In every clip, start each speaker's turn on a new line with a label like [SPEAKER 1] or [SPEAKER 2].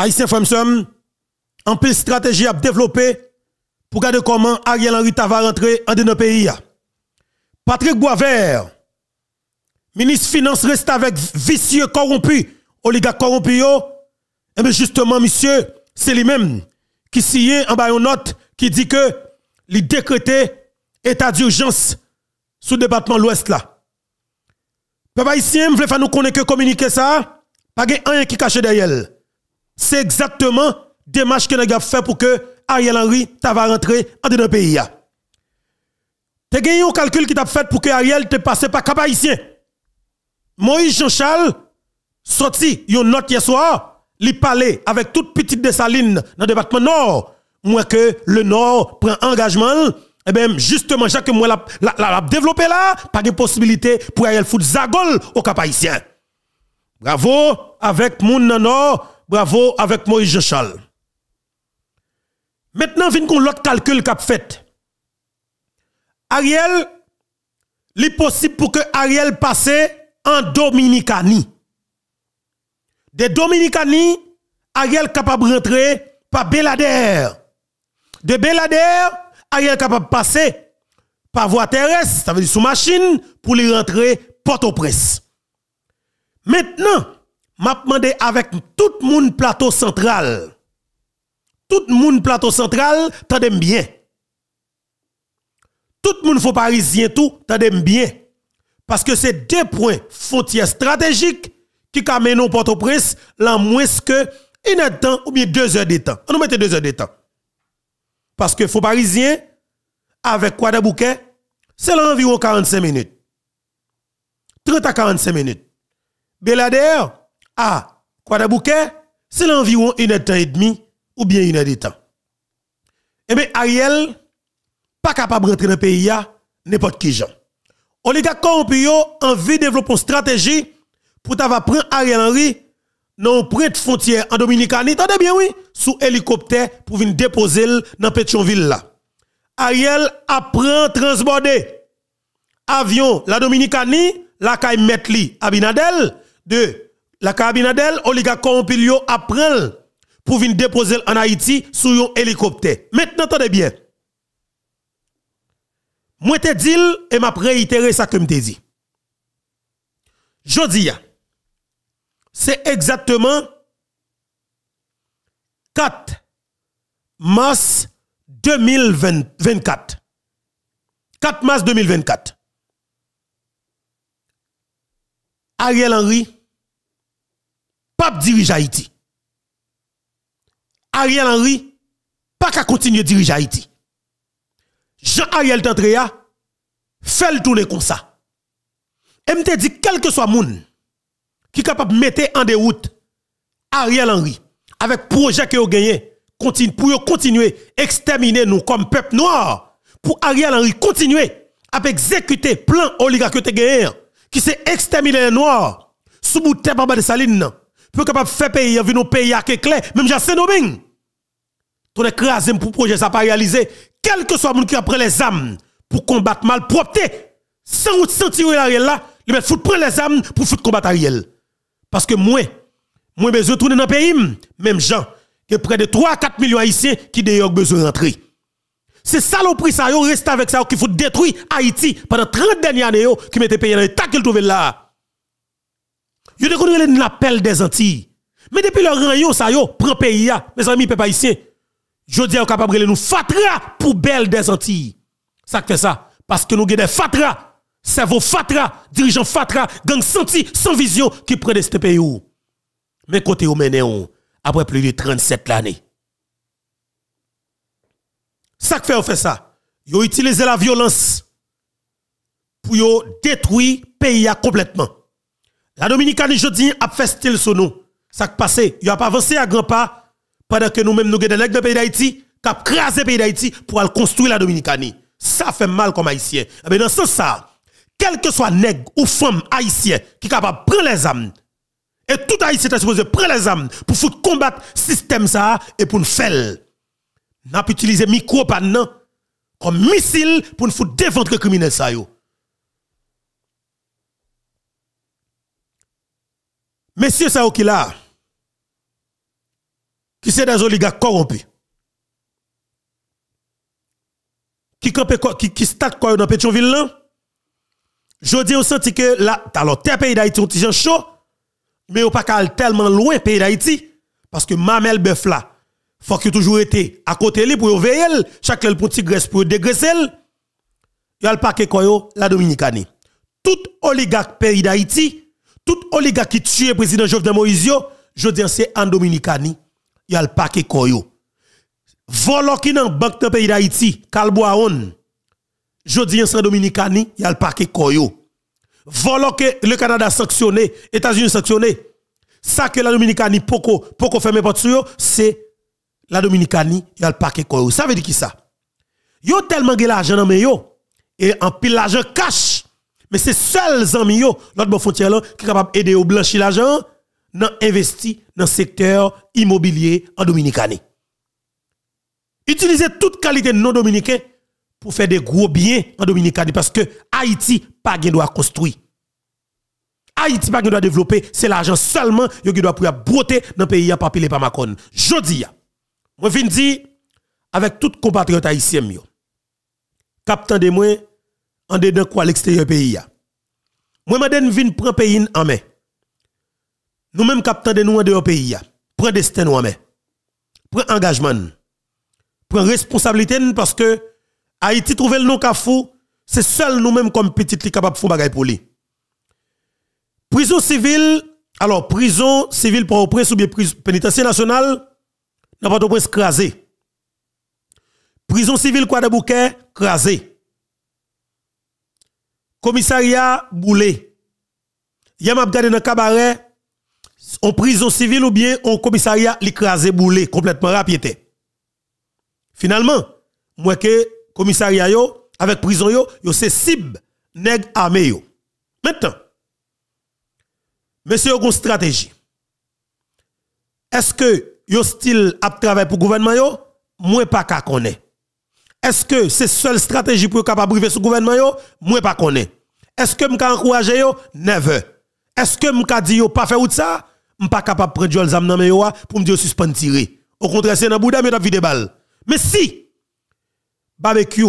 [SPEAKER 1] Haïtien Fremsum, en plus stratégie à développer pour garder comment Ariel Henry va rentrer en de nos pays. Patrick Boisvert, ministre Finance reste avec vicieux corrompu, oligarque corrompu, et eh bien justement, monsieur, c'est lui-même qui signe en bas une note qui dit que il décrété état d'urgence sous le département l'Ouest là. Papa ici, je veux nous connaître que communiquer ça, pas rien qui cache derrière. C'est exactement démarche que nous avons fait pour que Ariel Henry va rentrer en dedans pays. Tu gagné un calcul qui t'a fait pour que Ariel te passe par cap haïtien. Moïse Jean-Charles sorti une note hier soir, il parlait avec toute petite dessaline dans le département nord. Moi que le nord prend engagement eh bien, justement, chaque moi l'a, la, la, développé là, pas de possibilité pour Ariel foot Zagol au cap haïtien. Bravo avec moun nord, bravo avec Moïse Jean-Charles. Maintenant, vient qu'on l'autre calcul qu'a fait. Ariel, est possible pour que Ariel passe en Dominicani. De Dominicani, Ariel capable de rentrer par Belader. De Belader, Ariel capable de passer par voie terrestre, ça veut dire sous machine, pour lui rentrer Port-au-Prince. Maintenant, m'a demandé avec tout le monde plateau central tout le monde plateau central, tendez bien. Tout le monde faut parisien tout, tendez bien. Parce que c'est deux points frontières stratégiques qui amènent au Port-au-Prince, là moins que une heure de temps ou bien deux heures de temps. On nous mette deux heures de temps. Parce que faut parisien, avec quoi de bouquet, c'est environ 45 minutes. 30 à 45 minutes. Belader, à bouquet, c'est environ une heure et demi ou bien une heure de temps. Eh bien, Ariel, pas capable de rentrer dans le pays, n'importe qui gens. Oligarque corrompu envie de développer une stratégie pour t'avoir prendre Ariel Henry dans près de frontière en Dominicanie, attendez bien oui, sous hélicoptère pour venir déposer dans Pétionville là. Ariel apprend transborder avion la Dominicanie, la caille Metli Abinadel de la Abinadel, oligarque corrompu apprend pour venir déposer en Haïti sur un hélicoptère. Maintenant, attendez bien. Moi, te dis et m'a réitéré ça que je te dit. Jodi, c'est exactement 4 mars 2024. 4 mars 2024. Ariel Henry, pape dirige Haïti. Ariel Henry, pas qu'à continuer à diriger Haïti. Jean-Ariel Tantrea, fait le tourner comme ça. Et me dit, quel que soit moun qui est capable de mettre en déroute Ariel Henry avec projet que vous gagné, continue, pour continuer à exterminer nous comme peuple noir, pour Ariel Henry continuer à exécuter plan oligarque qui s'est exterminer les noirs, sous bout de de saline, pour capable faire pays, venir pays à clair, même j'ai Sénobing. Ton écrasé pour projet ça pas réalisé, quel que soit le monde qui a pris les armes pour combattre mal propreté, sans sentir Ariel là, il va foutre prendre les armes pour foutre combattre Ariel. Parce que moi, moi besoin de tourner dans le pays, même gens, que près de 3 à 4 millions haïtiens qui d'ailleurs besoin de rentrer. C'est prix ça, yo reste avec ça qu'il faut détruire Haïti pendant 30 dernières années qui mettait pays dans l'état qu'il trouve là. Yo découvert l'appel des Antilles. Mais depuis le rang ça yo prend pays mes amis peuple haïtien. Je dis capable de nous fatra pour belle des Antilles. Ça fait ça parce que nous avons des fatra, cerveau fatra, dirigeants fatra, gang senti sans vision qui prennent ce pays Mais côté ou mené après plus de 37 années. Ça fait on fait ça. Yo utilisé la violence pour détruire pays complètement. La Dominicanie jeudi a fait style sur nous. Ça qui passé, yo a pas avancé à grand pas pendant que nous-mêmes nous avons des pays d'Haïti, qui a crasé le pays d'Haïti pour aller construire la Dominicanie. Ça fait mal comme haïtien. Mais dans ce sens, quel que soit nègre ou femme haïtien qui est capable de prendre les armes, et tout haïtien est supposé prendre les armes pour foutre combattre le système ça et pour nous faire. N'a pas utilisé micro comme missile pour nous foutre défendre criminel ça yo. Messieurs ça qui là qui c'est des oligarques corrompus. Qui qui qui stade quoi dans Pétionville là? Je dis au senti que là alors tes pays d'Haïti ont chaud mais au pas tellement loin pays d'Haïti parce que Mamel Beuf là faut que toujours été à côté lui pour veiller chaque le pour graisse pour dégraisser il y a le paquet koyo la Dominicanie tout oligarque pays d'Haïti tout oligarque qui tue le président Jovenel Moïse je dis c'est en Dominicanie il y a le paquet koyo volo qui dans banque dans pays d'Haïti Calboaon je dis en Dominicanie il y a le paquet koyo volo que le Canada sanctionné États-Unis sanctionné ça que la Dominicanie poko poko porte c'est la Dominicanie, y a le paquet quoi. Ça veut dire qui ça? Yo tellement de l'argent dans yo et en pile l'argent cash. Mais c'est seuls amis yo, l'autre bon frontière qui capable aider au blanchir l'argent dans investi dans le secteur immobilier en Dominicanie. Utilisez toute qualité non dominicain pour faire des gros biens en Dominicanie parce que Haïti pas doit construire. Haïti pas doit développer, c'est l'argent seulement qui doit pour broter dans le pays à pas piler par Macron. Jodi moi, viens dire, avec tout compatriotes haïtiens, captain de moi, en dedans quoi l'extérieur pays. Moi, je viens prendre pays en main. Nous même captain de nous en dehors pays. Prends destin en main. Prends engagement. Prends responsabilité parce que Haïti trouve le nom fou, c'est seul nous-mêmes comme petit qui capable de faire bagay pour lui. Prison civile, alors prison civile pour oppression ou bien pénitentiaire national, n'a pas de crasé. Prison civile quoi de bouquet, crasé. Commissariat boulé. Y'a m'a regardé dans cabaret, en prison civile ou bien en commissariat li crasé boulé complètement rapide. Finalement, moi que commissariat yo avec prison yo, yo cible nèg armé. Maintenant, monsieur une stratégie. Est-ce que yo style à travailler pour gouvernement yo, moi pas qu'à connaître. Est-ce que c'est seule stratégie pour capable briver ce gouvernement yo, moi pas connaître. Est-ce que m'ka encourager yo, never. Est-ce que m'ka dit yo pas faire ou ça, m'pas capable prendre jol zam nan yo pour me dire suspend tirer. Au contraire, c'est dans bouda mais vide balle. Mais si barbecue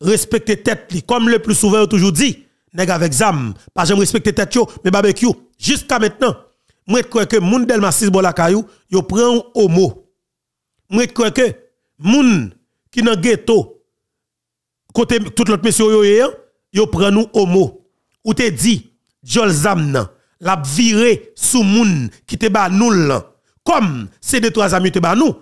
[SPEAKER 1] respecter tête comme le plus souvent toujours dit, nèg avec zam, pas jamais respecter tête yo, mais barbecue jusqu'à maintenant moi crois que moun Delma 6 bola kayou, yo prend homo. Moi crois que moun qui dans ghetto côté tout l'autre monsieur yo yo, yo prend nous homo. Ou te dit Jol Zamnan la viré sous moun qui te ba nous Comme c'est deux trois amis te ba nous,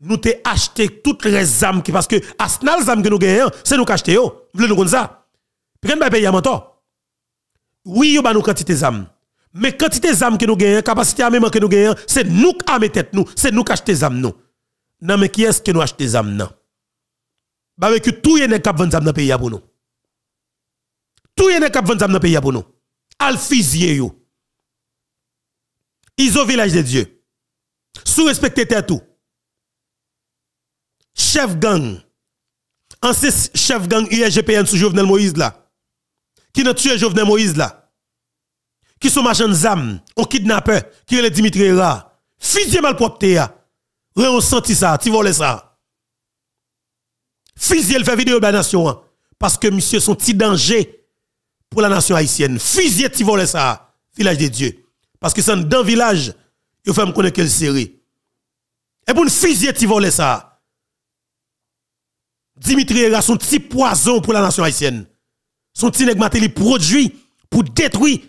[SPEAKER 1] nous te acheté toutes les âmes qui parce que asnal zam que nous gagnons, c'est nous qui acheté yo. Voulez nous comme ça? Puis quand payer à Oui, yo ba nous quantité zam. Mais quantité d'armes que nous gagnons, capacité armement que nous gagnons, c'est nous qui armons tête nous, c'est nous des armes nous. Non mais qui est-ce qui nous achète des armes non? Que tout yene kap vendre dans pays pour nous. Tout yene kap vendre dans pays pour nous. Al fusiller yo. Iso village de Dieu. Sous respecter terre tout. Chef gang. Ancien chef gang USGPN sous Jovenel Moïse là. Qui n'a tué Jovenel Moïse là qui sont machin zam, on kidnappeur, qui est le Dimitri Ra. Fusillé malpropre ya. on senti ça, tu voles ça. Fusillé le fait vidéo de la nation hein. parce que monsieur son petit danger pour la nation haïtienne. Fusillé tu voles ça, village de Dieu. Parce que c'est dans village, il faut me connaître quelle série. Et pour une fusillé tu voles ça. Dimitri Ra son petit poison pour la nation haïtienne. Son petit nègre produit pour détruire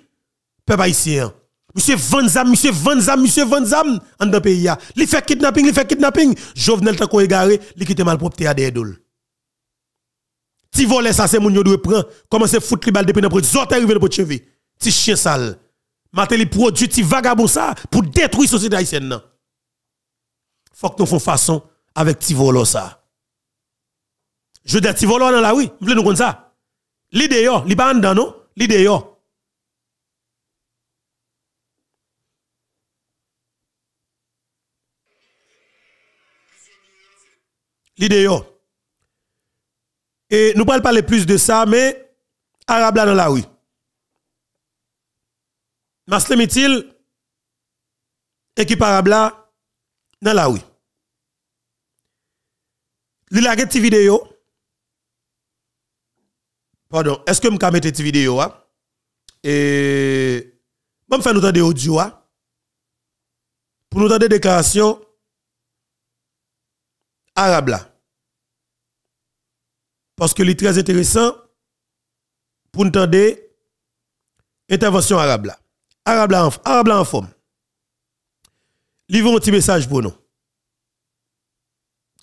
[SPEAKER 1] peuple haïtien. Monsieur Vanzam, monsieur Vanzam, monsieur Vanzam, en dans pays. Il fait kidnapping, il fait kidnapping. Jovenel tant égaré, il quitte malpropre à des dol. Si volé ça, c'est mon yo doit prendre. Comment c'est foutre les balles depuis n'importe zot arrivé de cheveux. Ti chien sale. Maté les produits, ti vagabond ça pour détruire société haïtienne. Faut que nous fassions façon avec ti ça. Je dis ti volo dans la oui, vous nous comme ça. Li en dedans non, l'idée. Et nous pourrons parler plus de ça, mais arabe là dans la rue. Maslemitil, équipe arabe là dans la rue. li la cette vidéo. Pardon, est-ce que je peux mettre cette vidéo hein? Et bon faire nous entendre audio hein? pour nous entendre déclaration arabe là. Parce que c'est très intéressant pour nous entendre intervention arabe là. Arabe en, arabe là en forme. Livrons un petit message pour nous.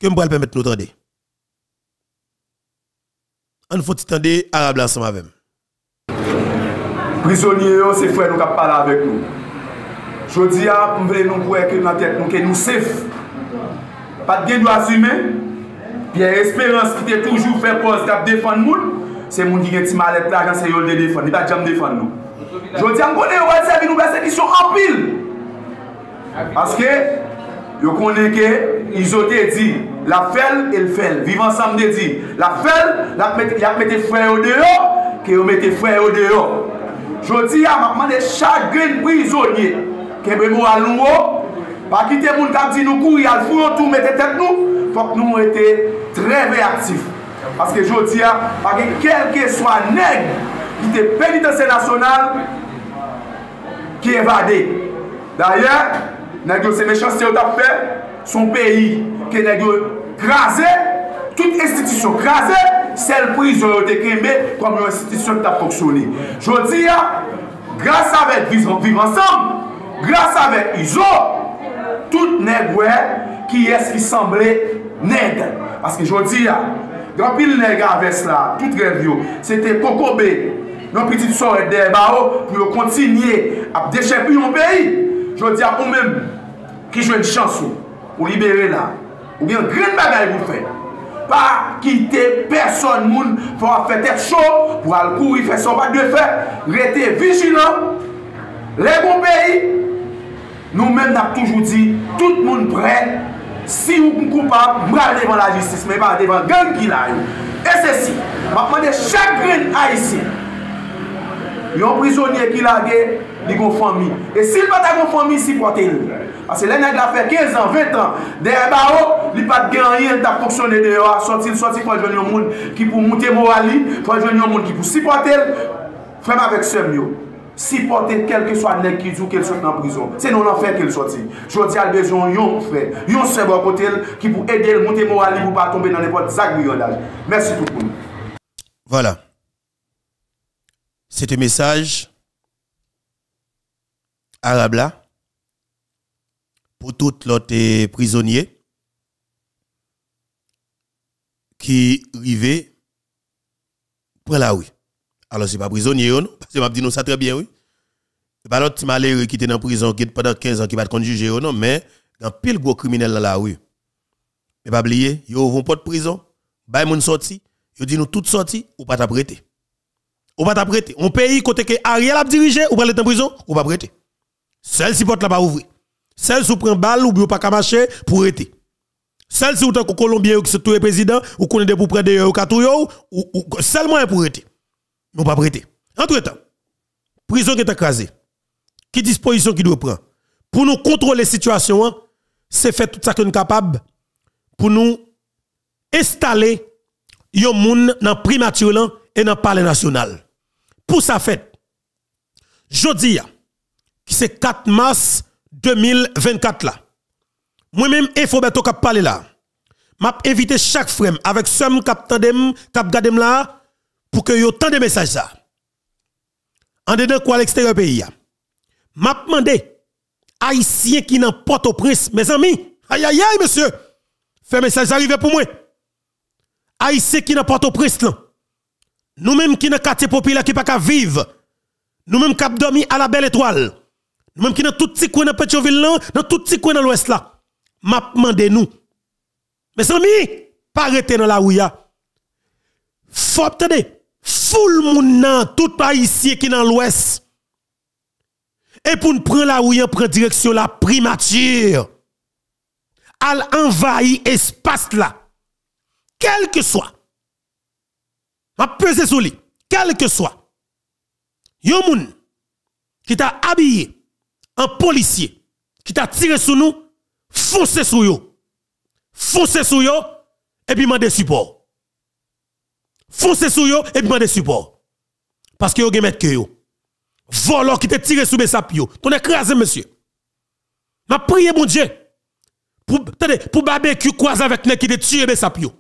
[SPEAKER 1] Que me permettre de nous entendre. On faut entendre arabe là ensemble avec
[SPEAKER 2] Prisonniers, c'est frère nous qui parlent avec nous. Je dis à nous voulons nous croire que tête nous que nous safe. Pas de droits humains. Pierre Espérance ki te toujou fè pos kap defan moun, se moun ki gen ti malet la jan se yol de defan, ni pa jam defan nou. Jodi an konen wè se vi nou bè se ki sou apil. Paske, yo konen ke, izote di, la fel, el fel. Vivan samde di, la fel, la mette fwè yo deyo, ke yo mette fwè yo deyo. Jodi an ah, makman de chagren prizonye, kebe mou alon wo, pa kite moun kap di nou kou, yal fwè yo tou mette tek nou, fòk nou ete tre reaktif. Paske jodi ya, pake kelke swa neg ki te penitense nasyonal ki evade. Daye, neg yo se mechans te yo tap fe, son peyi ke neg yo krasè, tout estitisyon krasè, sel prizon yo te kremè kom yo estitisyon tap foksyonè. Jodi ya, grase avèk viv ansam, grase avèk izo, tout neg wè ki es ki semblè neg. Paske jodi ya, ah, granpil neg aves la, tout rev yo, se te kokobe, nan pitit sor et der ba ou, pou yo kontinye ap dechepi yon peyi. Jodi ya ou men, ki jwen chansou, ou libere la, ou bien gren bagay pou fè. Pa kite person moun, fwa fè tèt chou, pou al kou yi fè son bak de fè, rete vijilan, le bon peyi, nou men nap toujou di, tout moun pren, Si ou m koupab, m ral devan la jistis, men pa devan gang ki la yo. E se si, m apman de chagrin haisyen. Yon prizonye ki lage, li gon fami. E sil pata gon fami, si pote li. Ase lè nèk la fè 15 an, 20 an, derè ba o, li pat gen yè, ta foksyonè de yo a, sotil, sotil, fwa jwen yon moun ki pou moutè mou ali, fwa jwen yon moun ki pou si pote li, fèm avèk sem yo. Supporter quel que soit le qui joue, qu'il soit en prison. C'est non en fait qu'il sorti. Je dis à besoin d'un frère, un seul côté qui pour aider le monter moral pour pas tomber dans n'importe zac Merci tout le monde.
[SPEAKER 1] Voilà. C'était un message arabe là pour tous les prisonniers qui arrivaient pour la rue. Alors, ce n'est pas prisonnier, non? Parce que je dit nous ça très bien, oui. Ce pas l'autre malheureux qui était dans prison qui pendant 15 ans qui va être juger, non? Mais, il y a pile gros criminel dans la rue. Mais pas oublier, ils vont pas de prison, ils moun sorti, ils dit nous toutes sorti ou pas t'apprêter. Ou pas t'apprêter. On pays côté que Ariel a dirigé ou pas être en prison ou pas prêter. Seul si porte là pas ouvrir. Celle qui prend balle ou bien pas marcher pour arrêter. Celle si vous êtes Colombien ou qui est président ou qu'on est pour prendre des ou ou seulement pour arrêter. Mais pas prêter. Entre temps, prison qui est écrasée. Qui disposition qui doit prendre pour nous contrôler la situation, hein, c'est faire tout ça que nous capable pour nous installer yon moun dans primature et dans palais national. Pour ça fait, jeudi, qui c'est 4 mars 2024 là. Moi-même, il faut que parler là. M'a invité chaque frère avec somme cap tandem, cap gadem là pour que yo tant de messages. En dedans quoi l'extérieur pays. M'a demandé qui n'en porte au prince, mes amis. Aïe aïe aïe monsieur. Fait message arrivé pour moi. Haïtien qui n'en porte au prince là. Nous même qui dans quartier populaire qui pas qu'à vivre. Nous même qui dormi à la belle étoile. Même qui dans tout petit coin dans Pétionville là, dans tout petit coin dans l'ouest là. M'a nous. Mes amis, pas arrêter dans la ouya. Faut attendre. Foule moun nan tout haïtien qui dans l'ouest. Et pour nous prendre la ouya, prendre direction la primature. Al envahir espace là. Quel que soit. M'a pesé sur lui. Quel que soit. Yon moun qui t'a habillé un policier qui t'a tiré sur nous, foncez sur yo. Foncez sur yo et puis demander support. Foncez sur yo et puis demander support. Parce que yo gen mettre que yo. Voleur qui te tiré sous Bessap yo. Ton écrasé monsieur. M'a prié mon Dieu. Pour attendez, pour barbecue croise avec nèg qui te tué yo.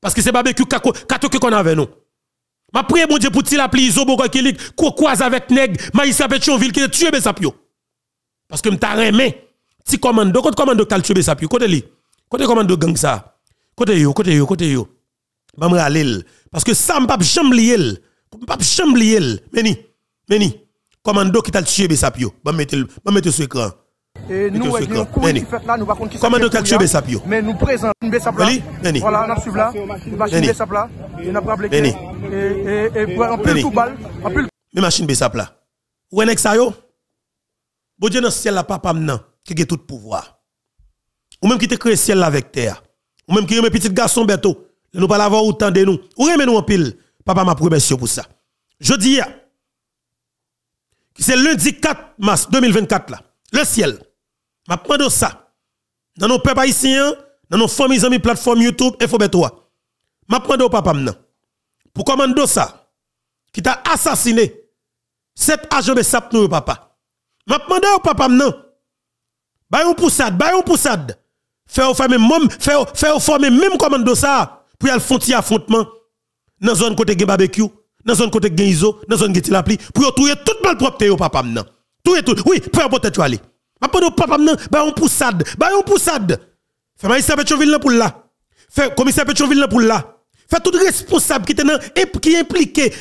[SPEAKER 1] Parce que c'est barbecue kato que qu'on avait nous. M'a prié mon Dieu pour tirer la pli isobo qui croise avec nèg Maïssa qui te tué yo. Parce que m'ta remé ti commando côté commando kal tué Bessap yo côté li. Côté commando gang ça. Côté yo, côté yo, côté yo. M'a ralil parce que ça m'pa jamais lié. M'pa jamais lié. Meni. Meni. Commando qui t'a tué Bessapio. Ba mettre ba mettre sur écran.
[SPEAKER 3] Et nous, avec un coup qui fait là, nous va qui
[SPEAKER 1] Commando qui t'a tué Bessapio.
[SPEAKER 3] Mais nous présentons.
[SPEAKER 1] Meni.
[SPEAKER 3] Voilà, on a suivi là. Machine. Et on a rappelé. Et, et, et, en plus tout balle. En plus.
[SPEAKER 1] Mais machine Bessap là. Ou en ça yo? Bon Dieu dans le ciel là, papa maintenant, qui a tout pouvoir. Ou même qui te crée ciel là avec terre. Ou même qui remet petit garçon bientôt. Nous pas l'avoir autant de nous. Ou remet nous en pile? Papa m'a promis pour ça. Je dis c'est lundi 4 mars 2024 là. Le ciel. M'a prendre ça. Dans nos peuples haïtiens, dans nos familles amis plateforme YouTube Info 3. M'a prendre papa maintenant. Pour commander ça qui t'a assassiné cet agent de sap nous papa. M'a demandé papa maintenant. Bay un poussade, bay un poussade. Fait au famille même fait au former même commando ça pour y aller frontière affrontement dans zone côté gen barbecue, dans zone côté gen iso, dans zone gen tilapli pour touyer tout mal propre au papa maintenant. Tout tout. Oui, peu importe tu aller. Au papa maintenant, bay un poussade, bay un poussade. Fait magistrat Petroville pour là. Fait commissaire Petroville pour là. Fait tout responsable qui est qui impliqué.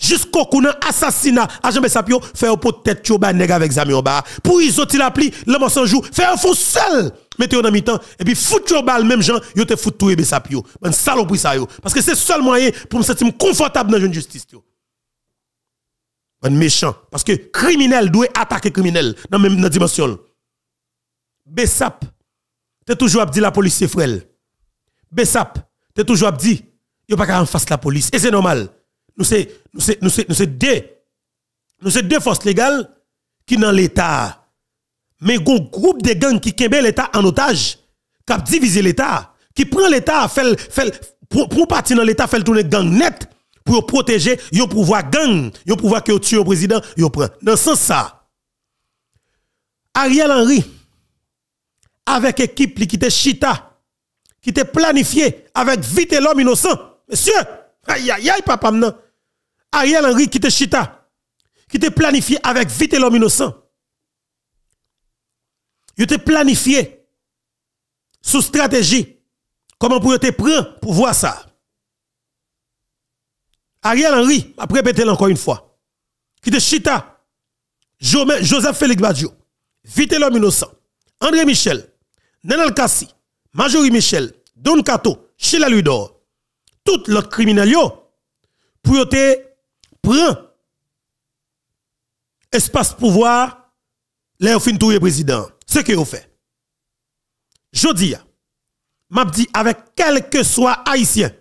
[SPEAKER 1] Jusqu'au coup assassinat agent Bessapio fait pour tête yo nèg avec zami bas pour ils ont la pli le sans jour fait un fou seul. Mettez dans mi-temps. Et puis foutre yo bal même gens yo te foutre tout Bessapio ben saloperie ça yo. Parce que c'est seul moyen pour me sentir confortable dans une justice yo. Ben méchant. Parce que criminel doit attaquer criminel dans même dimension. Bessap. T'es toujours dit la police frère Bessap tu toujours dit, a pas en face la police. Et c'est normal. Nous c'est deux nous c'est deux forces légales qui dans l'état. Mais un groupe de gangs qui kembe l'état en otage, qui divisé l'état, qui prend l'état fait fait pour, partir dans l'état fait tourner gang net pour protéger yon pouvoir gang, yon pouvoir que tue au président, prend. Dans ce sens ça. Ariel Henry avec équipe qui était chita qui était planifié avec vite l'homme innocent. Monsieur, aïe aïe aïe papa non. Ariel Henry qui était chita, qui était planifié avec vite l'homme innocent. Il était planifié sous stratégie. Comment pour te prendre pour voir ça? Ariel Henry, après répéter encore une fois, qui était chita, Joseph Félix Badjo, vite l'homme innocent, André Michel, Nenel Kassi, Majorie Michel, Don Kato, Sheila Ludor, tout l'autre criminel yo, pour te prendre espace pouvoir, les fin tout président. Ce que vous fait. Je dis, m'a avec quel que soit haïtien,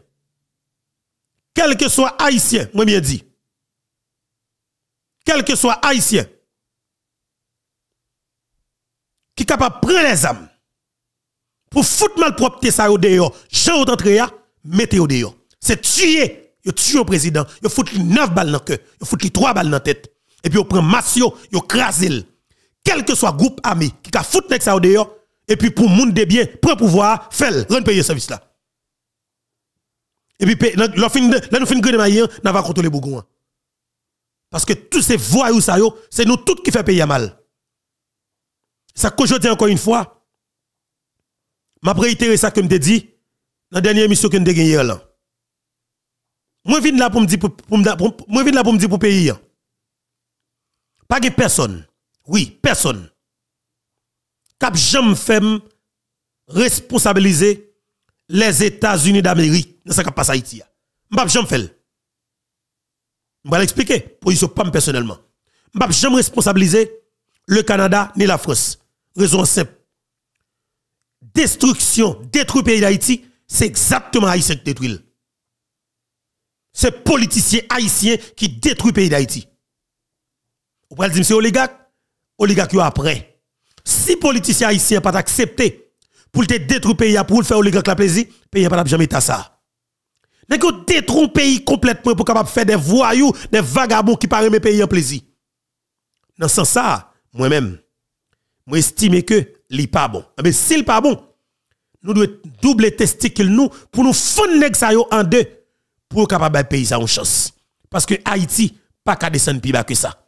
[SPEAKER 1] quel que soit haïtien, moi bien dit, quel que soit haïtien, qui capable de prendre les âmes, pour foutre mal propre ça au dehors, Jean au d'entrée mettez au dehors. C'est tuer, yo tue au président, yo foutre 9 balles dans le cœur, yo foutre 3 balles dans la tête. Et puis yo prend massio, yo crase Quel que soit groupe ami qui a foutre ça au dehors et puis pour monde de bien, prend pouvoir, fait rendre payer service là. Et puis là nous fin gré maillon, n'a pas contrôler Bougon. Parce que tous ces yo, c'est nous tous qui fait payer mal. Ça que je dis encore une fois, m'a réitéré ça que me dit dans la dernière émission que avons gagné là. Moi viens là pour me dire pour, moi me pays. Pas de personne. Oui, personne. Cap jamais fait responsabiliser les États-Unis d'Amérique dans ce qui passe à Haïti. M'pas jamais fait. Vais l'expliquer position pas personnellement. M'pas jamais responsabiliser le Canada ni la France. Raison simple destruction, détruire le pays d'Haïti, c'est exactement Haïtien qui détruit. C'est politiciens haïtiens qui détruit le pays d'Haïti. Vous pouvez dire c'est oligarque, oligarque après. Si politiciens haïtiens pas accepté pour te détruire pays pour le faire oligarque la plaisir, pays pas jamais ta ça. Nèg détruire pays complètement pour faire des voyous, des vagabonds qui parlent mes pays en plaisir? Dans ce sens ça, moi-même, moi estime que n'est pas bon. Mais s'il pas bon, nous devons doubler testicules nous pour nous fondre en deux pour capable pays ça une chance. Parce que Haïti pas qu'à descendre plus bas que ça.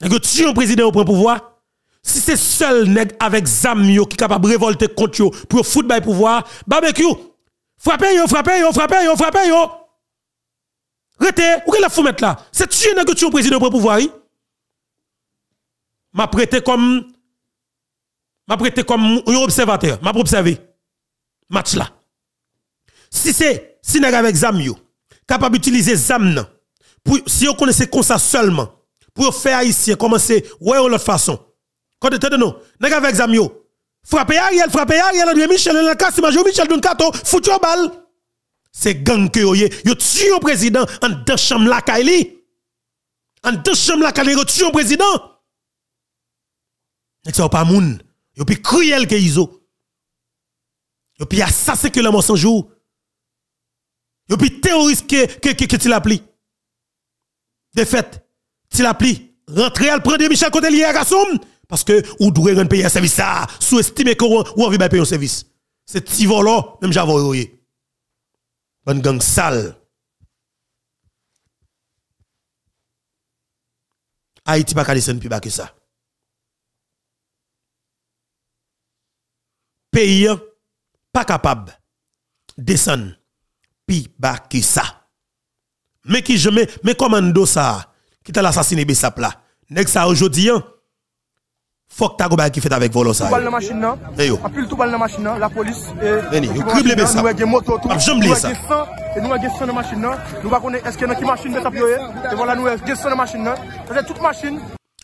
[SPEAKER 1] Nèg tu un président au pouvoir? Si c'est seul nèg avec Zamio qui capable de révolter contre yo pour foutre le pouvoir, barbecue, frappez yo, frappez yo, frappez yo, frappez yo. Rete, où est la mettre là? C'est tu nèg tu président pour pouvoir. M'a prêté comme m'a prêté comme un observateur, m'a observé match là. Si c'est si nèg avec Zamio capable d'utiliser Zam si on connaissait comme ça seulement pour faire ici commencer ouais l'autre façon quand tu nous, nèg avec Zamio. Frappez Ariel, frappez Ariel, André Michel, dans le cas, Major Michel d'un kato, foutu au bal. C'est gang que yo yo président en deux chambres la Kaili. En deux chambres la Kaili, yo tue président. Nek ça pas moun. Yo pi cruel que Iso. Yo pi assassin que le mot sans jour. Yo pi terroriste que que que, que tu l'appli. De fait, tu l'appli. Rentrer al prendre Michel Cotelier à Gassoum. Parce que ou doit payer un service ça, sous-estimer qu'on ou envie payer un service. C'est petit volant, même j'avais Bonne gang sale. Haïti pas descendre plus bas que ça. Pays pas capable descendre plus bas que ça? Mais qui je mets, mais commando ça, qui t'a l'assassiné Bessap là. Nèg ça aujourd'hui, hein? faut que tu aies qui fait avec volant ça.
[SPEAKER 3] Tout dans la machine là. Appuie tout dans la machine là, la police et
[SPEAKER 1] Veni, vous criblez bien ça.
[SPEAKER 3] Nous avons moto tout.
[SPEAKER 1] J'aime lire ça.
[SPEAKER 3] Et nous avons 100 dans machine là. Nous pas connaître est-ce qu'il y a qui machine de taper et voilà nous avons 100 dans la machine là. C'est toute machine.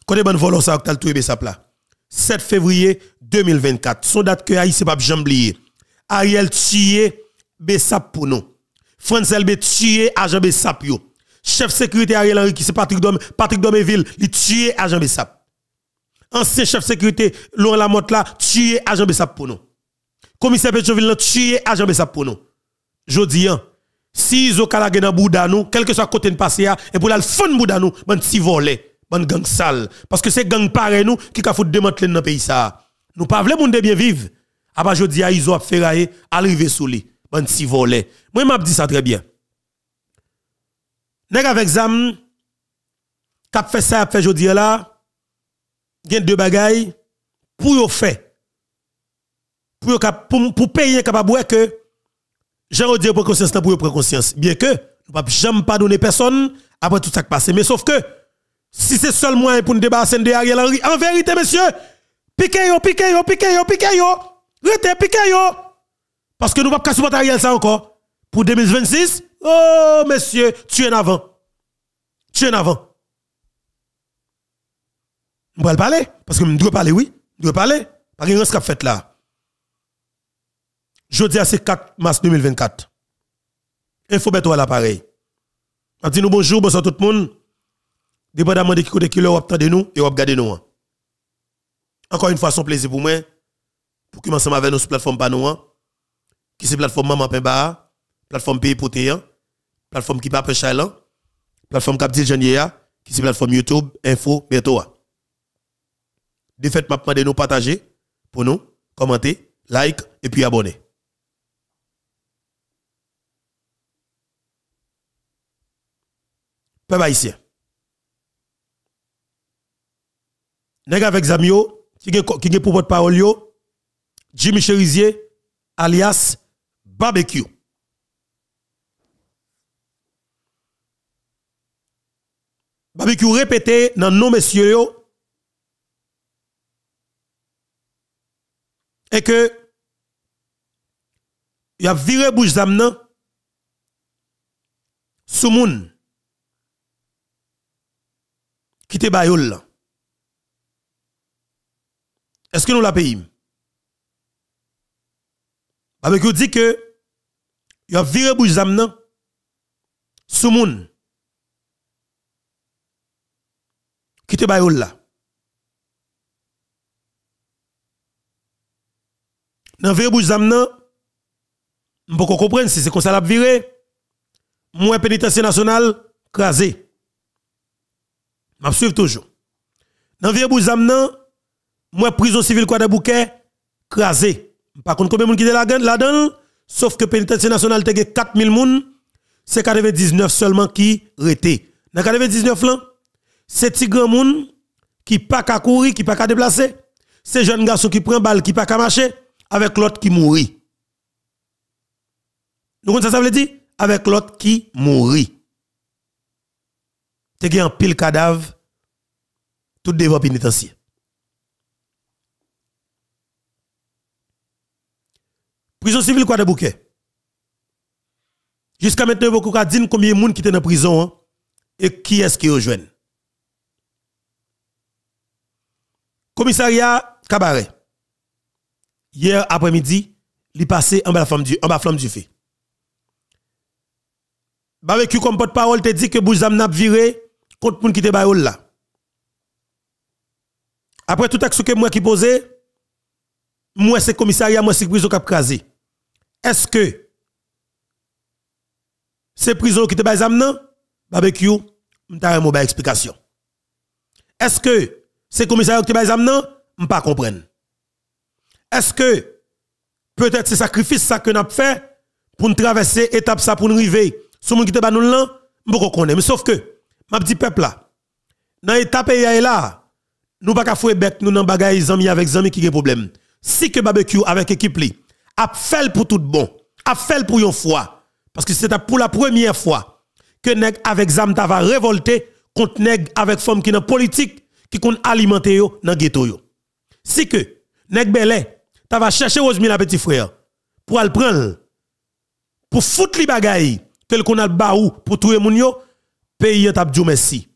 [SPEAKER 1] Quand bon volant ça que tu as tout ça là. 7 février 2024. Son date que Haïti pas jamais oublier. Ariel tué Bessap pour nous. Francel B tué agent Bessap yo. Chef sécurité Ariel Henry qui c'est Patrick Dom Patrick Domeville, il tué agent Bessap ancien chef sécurité, Laurent Lamotte là, tué agent Bessap pour nous. Commissaire Petroville là, tué agent pour nous. Jodi hein, si ils ont calagé dans Bouddha nous, quel que soit côté de passé et pour la fond Bouddha nous, bon si volé, gang sale parce que c'est gang pareil nous qui ka foutre démanteler dans pays ça. Nous pas voulons monde bien vivre. Aba jodi a ils ont ferrailler arriver sous lui, bon si volé. Moi m'a dit ça très bien. Nèg avec zam cap fait ça fait jodi là gen deux bagailles pour yo fait pour pour, pour payer capable que j'ai dire pour conscience pour prendre conscience bien que nous pas jamais pas donner personne après tout ça qui passe mais sauf que si c'est seul moyen pour nous débarrasser de Ariel Henry en vérité monsieur piquez yo piquez yo piquez yo piquez yo rete piquez yo parce que nous pas supporter Ariel ça encore pour 2026 oh monsieur tu es en avant tu es en avant je vais parler. Parce que je dois parler, oui. Je dois parler. Par exemple, ce qu'a fait là. Jeudi, c'est 4 mars 2024. Info à l'appareil. Je dis nous bonjour, bonsoir tout le monde. Dépendamment de qui côté qui le de nous et regarder nous. Hein. Encore une fois, un plaisir pour moi. Pour commencer avec nos plateformes pas nous. Hein. Qui c'est plateforme Maman Pemba, plateforme Pays Potéan, plateforme qui pas Péchalan, plateforme Cap Jean qui c'est plateforme YouTube, Info, bientôt. Hein. De fait, m'a demandé nous partager pour nous, commenter, like et puis abonner. Peuple haïtien. Nèg avec Zamio, qui est pour votre parole Jimmy Cherizier, alias Barbecue. Barbecue répété dans nos messieurs et que il a viré bouche zam nan sous moun qui te bayol là est-ce que nous la payons? Avec vous dit que il a viré bouche zam nan sous moun qui te bayol là? Dans le bouche zam nan, m'po comprendre si c'est comme ça l'a viré. Moi pénitentiaire national crasé. M'a suivre toujours. Dans le bouche zam nan, moi prison civile quoi de bouquet crasé. Par contre combien de monde qui là là-dedans sauf que pénitentiaire national te 4000 moun, c'est 99 seulement qui rété. Dans 99 là, c'est petit grand moun qui pas qu'à courir, qui pas qu'à déplacer. C'est jeune garçon qui prend balle, qui pas qu'à marcher avec l'autre qui mourit. Nous ça ça veut dire? Avec l'autre qui mourit. Te un pile cadavre tout devant pénitentiaire. Prison civile quoi de bouquet? Jusqu'à maintenant, beaucoup de dire combien de monde qui était dans prison hein, et qui est-ce qui rejoint? Commissariat Cabaret. Hier après-midi, il passé en bas la flamme du, en bas flamme du feu. Barbecue comme porte-parole te dit que Bouzam n'a viré contre moun qui te bayol là. Après tout action que moi qui posé, moi c'est commissariat, moi c'est prison cap crasé. Est-ce que c'est prison qui te bayzam nan? Barbecue, m'ta une explication. Est-ce que c'est commissariat qui te bayzam nan? M'pas comprendre. Est-ce que peut-être c'est sacrifice ça que n'a fait pour nous traverser étape ça pour nous arriver sur monde qui te ba nous là, m'pas connaître. Mais sauf que m'a dit peuple là, dans étape là, nous pas ka fouer bec nous dans bagaille zami avec zami qui a problème. Si que barbecue avec équipe li a fait pour tout bon, a fait pour une fois parce que c'était pour la première fois que nèg avec zam va révolter contre nèg avec femme qui dans politique qui compte alimenter yo dans ghetto yo. Si que nèg belé ta va chercher Rosemilla petit frère pour le prendre pour foutre li bagaille que qu'on a baou pour tuer moun yo pays t'a dit merci.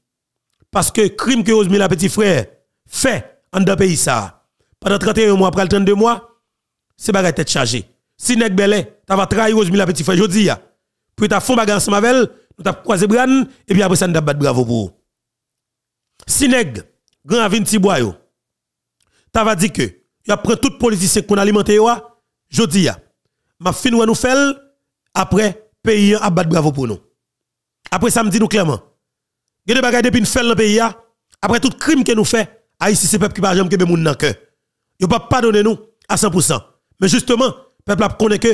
[SPEAKER 1] Parce que crime que Rosemilla petit frère fait en dans pays ça. Pendant 31 mois après le 32 mois c'est bagaille tête chargée. Si nèg belé ta va trahir Rosemilla petit frère jodi ya. Puis ta fond bagaille ensemble avec nous t'a croisé bran et puis après ça nous battre bravo pour si nèg grand avin ti bois yo ta va dire que y a pris tout politicien qu'on alimente yo jodi ya. M'a fin nous fait après pays a battre bravo pour nous. Après ça me dit nous clairement il y a des bagages depuis nous fait le pays après tout crime que nous fait Haïti c'est peuple qui pas jamais que moun nan cœur. Yo pas pardonner nous à 100% mais justement peuple a connaît que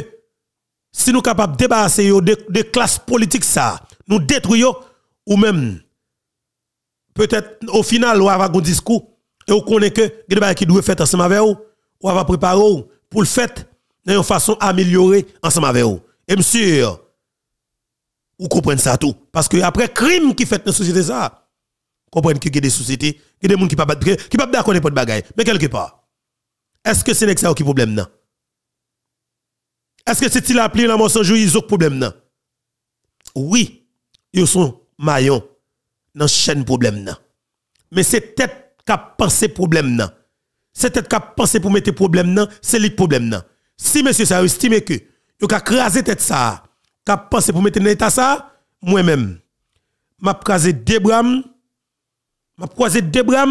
[SPEAKER 1] si nous capables de débarrasser yo de, de classe politique ça nous détruire ou même peut-être au final ou avoir un discours et on connaît que des bagages qui doit faire ensemble avec vous ou va préparer pour le fait d'une façon améliorer ensemble avec vous. Et monsieur vous comprenez ça tout. Parce que après crime qui fait dans la société ça comprenez que y a des sociétés il y a des gens qui pas qui pas d'accord n'importe bagaille mais quelque part est-ce que c'est ça qui problème non? Est-ce que c'est il appelé la sans jouir ils ont problème non? Oui ils sont maillons dans chaîne problème non. Mais c'est tête qui a pensé problème non. C'est tête qui a pensé pour mettre problème non c'est le problème non. Si monsieur ça estime que il a crasé tête ça qui a pensé pour mettre dans l'état ça moi-même m'a crasé deux bras m'a croisé deux bras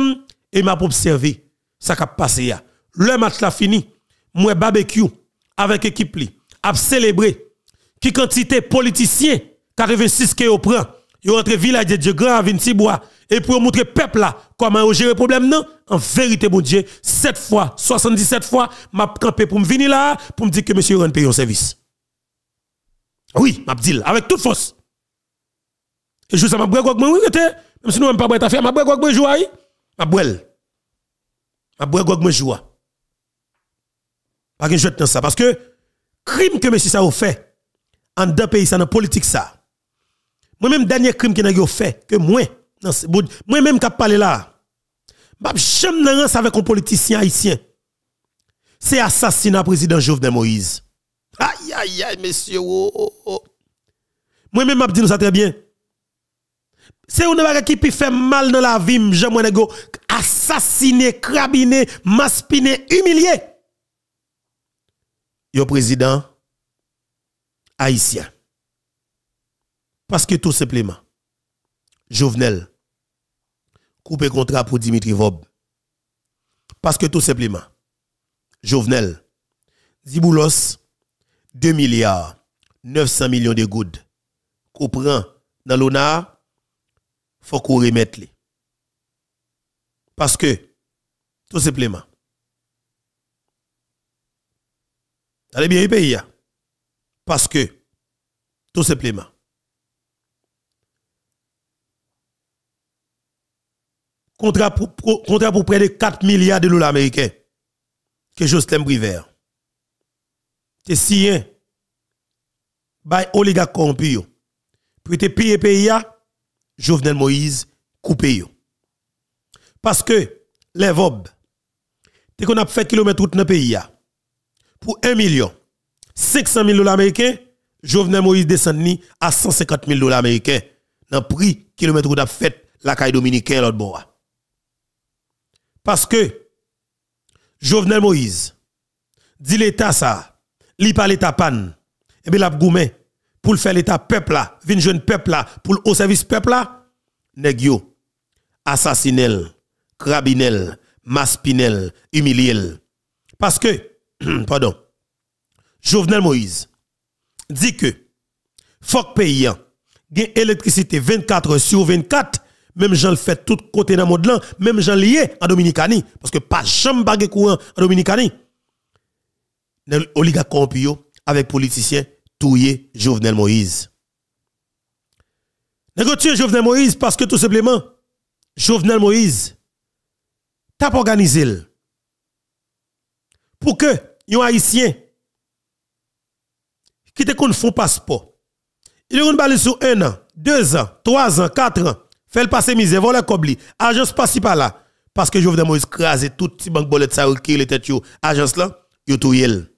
[SPEAKER 1] et m'a observé ça qui a passé le match là fini. Moi barbecue avec équipe a célébré. Qui quantité politicien 86 que au prend. Yo rentre village de Dieu grand à bois et pour montrer peuple là comment gérer problème non? En vérité mon Dieu 7 fois 77 fois m'a campé pour me venir là pour me dire que monsieur rend payer un service. Oui m'a dit avec toute force. Et je sais m'a brègue moi oui même si nous même pas brègue affaire m'a brègue moi joie m'a brègue m'a brègue moi joie pas que je dans ça parce que crime que monsieur ça a fait en deux pays ça dans politique ça moi-même, dernier crime que j'ai fait, que moi, moi-même qui parlé là, je jamais avec un politicien haïtien. C'est assassinat président Jovenel Moïse. Aïe, aïe, aïe, monsieur. Oh, oh, oh. Moi-même, je dis ça très bien. C'est une chose qui fait mal dans la vie, j'aime assassiner, crabiner, maspiner, humilier. Yo président haïtien. Parce que tout simplement, Jovenel, coupe contrat pour Dimitri Vob. Parce que tout simplement, Jovenel, Ziboulos, 2 milliards, 900 millions de gouttes. Qu'on prend dans l'ONA, faut qu'on remette les. Parce que, tout simplement, allez bien, pays, parce que, tout simplement, contrat pour, près de 4 milliards de dollars américains que Jocelyn Briver. C'est sien by oligarque corrompu pour te payer pays Jovenel Moïse coupé. Parce que les VOB te qu'on a fait kilomètre dans le pays pour 1 million 500 000 dollars américains Jovenel Moïse descend à 150 000 dollars américains dans le prix kilomètre route a fait la caille dominicaine l'autre bord. Parce que Jovenel Moïse dit l'État ça, li pas l'État pan, et bien la goumé pour faire l'État peuple là, vin jeune peuple là, pour au service peuple là, nèg yo, assassinel, crabinel, maspinel, humiliel. Parce que, pardon, Jovenel Moïse dit que, que pays gain électricité 24 heures sur 24 même gens le fait tout côté dans le monde même gens lié en Dominicanie, parce que pas jamais courant en Dominicanie. Oligarque corrompu avec politiciens touye Jovenel Moïse. Négocier Jovenel Moïse parce que tout simplement, Jovenel Moïse t'a organisé pour que un haïtien qui te qu'on font passeport. Il est balle sur un an, deux ans, trois ans, quatre ans. Fait le passer misère, voilà kobli. Agence passe pas là. Parce que Jovenel Moïse crase tout petit banque bolet ça qui était tête agence là, yo touyel.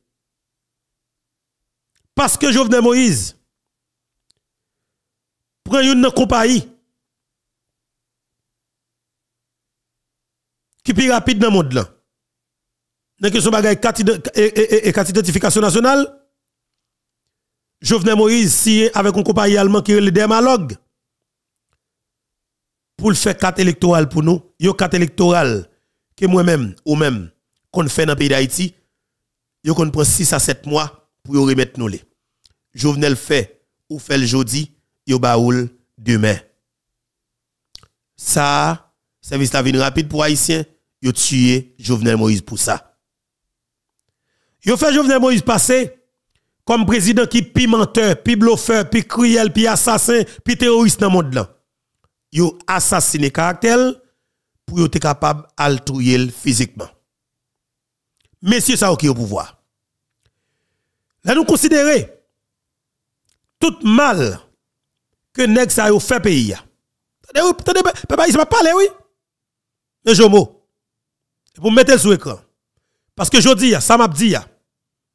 [SPEAKER 1] Parce que Jovenel Moïse prend une compagnie qui est plus rapide dans le monde. Dans question bagay carte d'identification nationale, Jovenel Moïse signé avec une compagnie allemande qui est le Dermalog pour le faire carte électorale pour nous, yo carte électorale que moi-même ou même qu'on fait dans le pays d'Haïti, yo qu'on prend 6 à 7 mois pour remettre nous les. Jovenel fait ou fait le jeudi, yo baoul demain. Ça, service la vie rapide pour Haïtiens, yo tué Jovenel Moïse pour ça. Yo fait Jovenel Moïse passer comme président qui pimenteur, puis bluffeur, puis cruel, puis assassin, puis terroriste dans le monde là yo assassiné caractère pour être capable altruyer physiquement. Messieurs, ça ok au pouvoir. Là nous considérer tout mal que nèg ça yo fait pays. Attendez, papa, il va parler oui. Mais jomo. Pour mettre sur écran. Parce que je dis ça m'a dit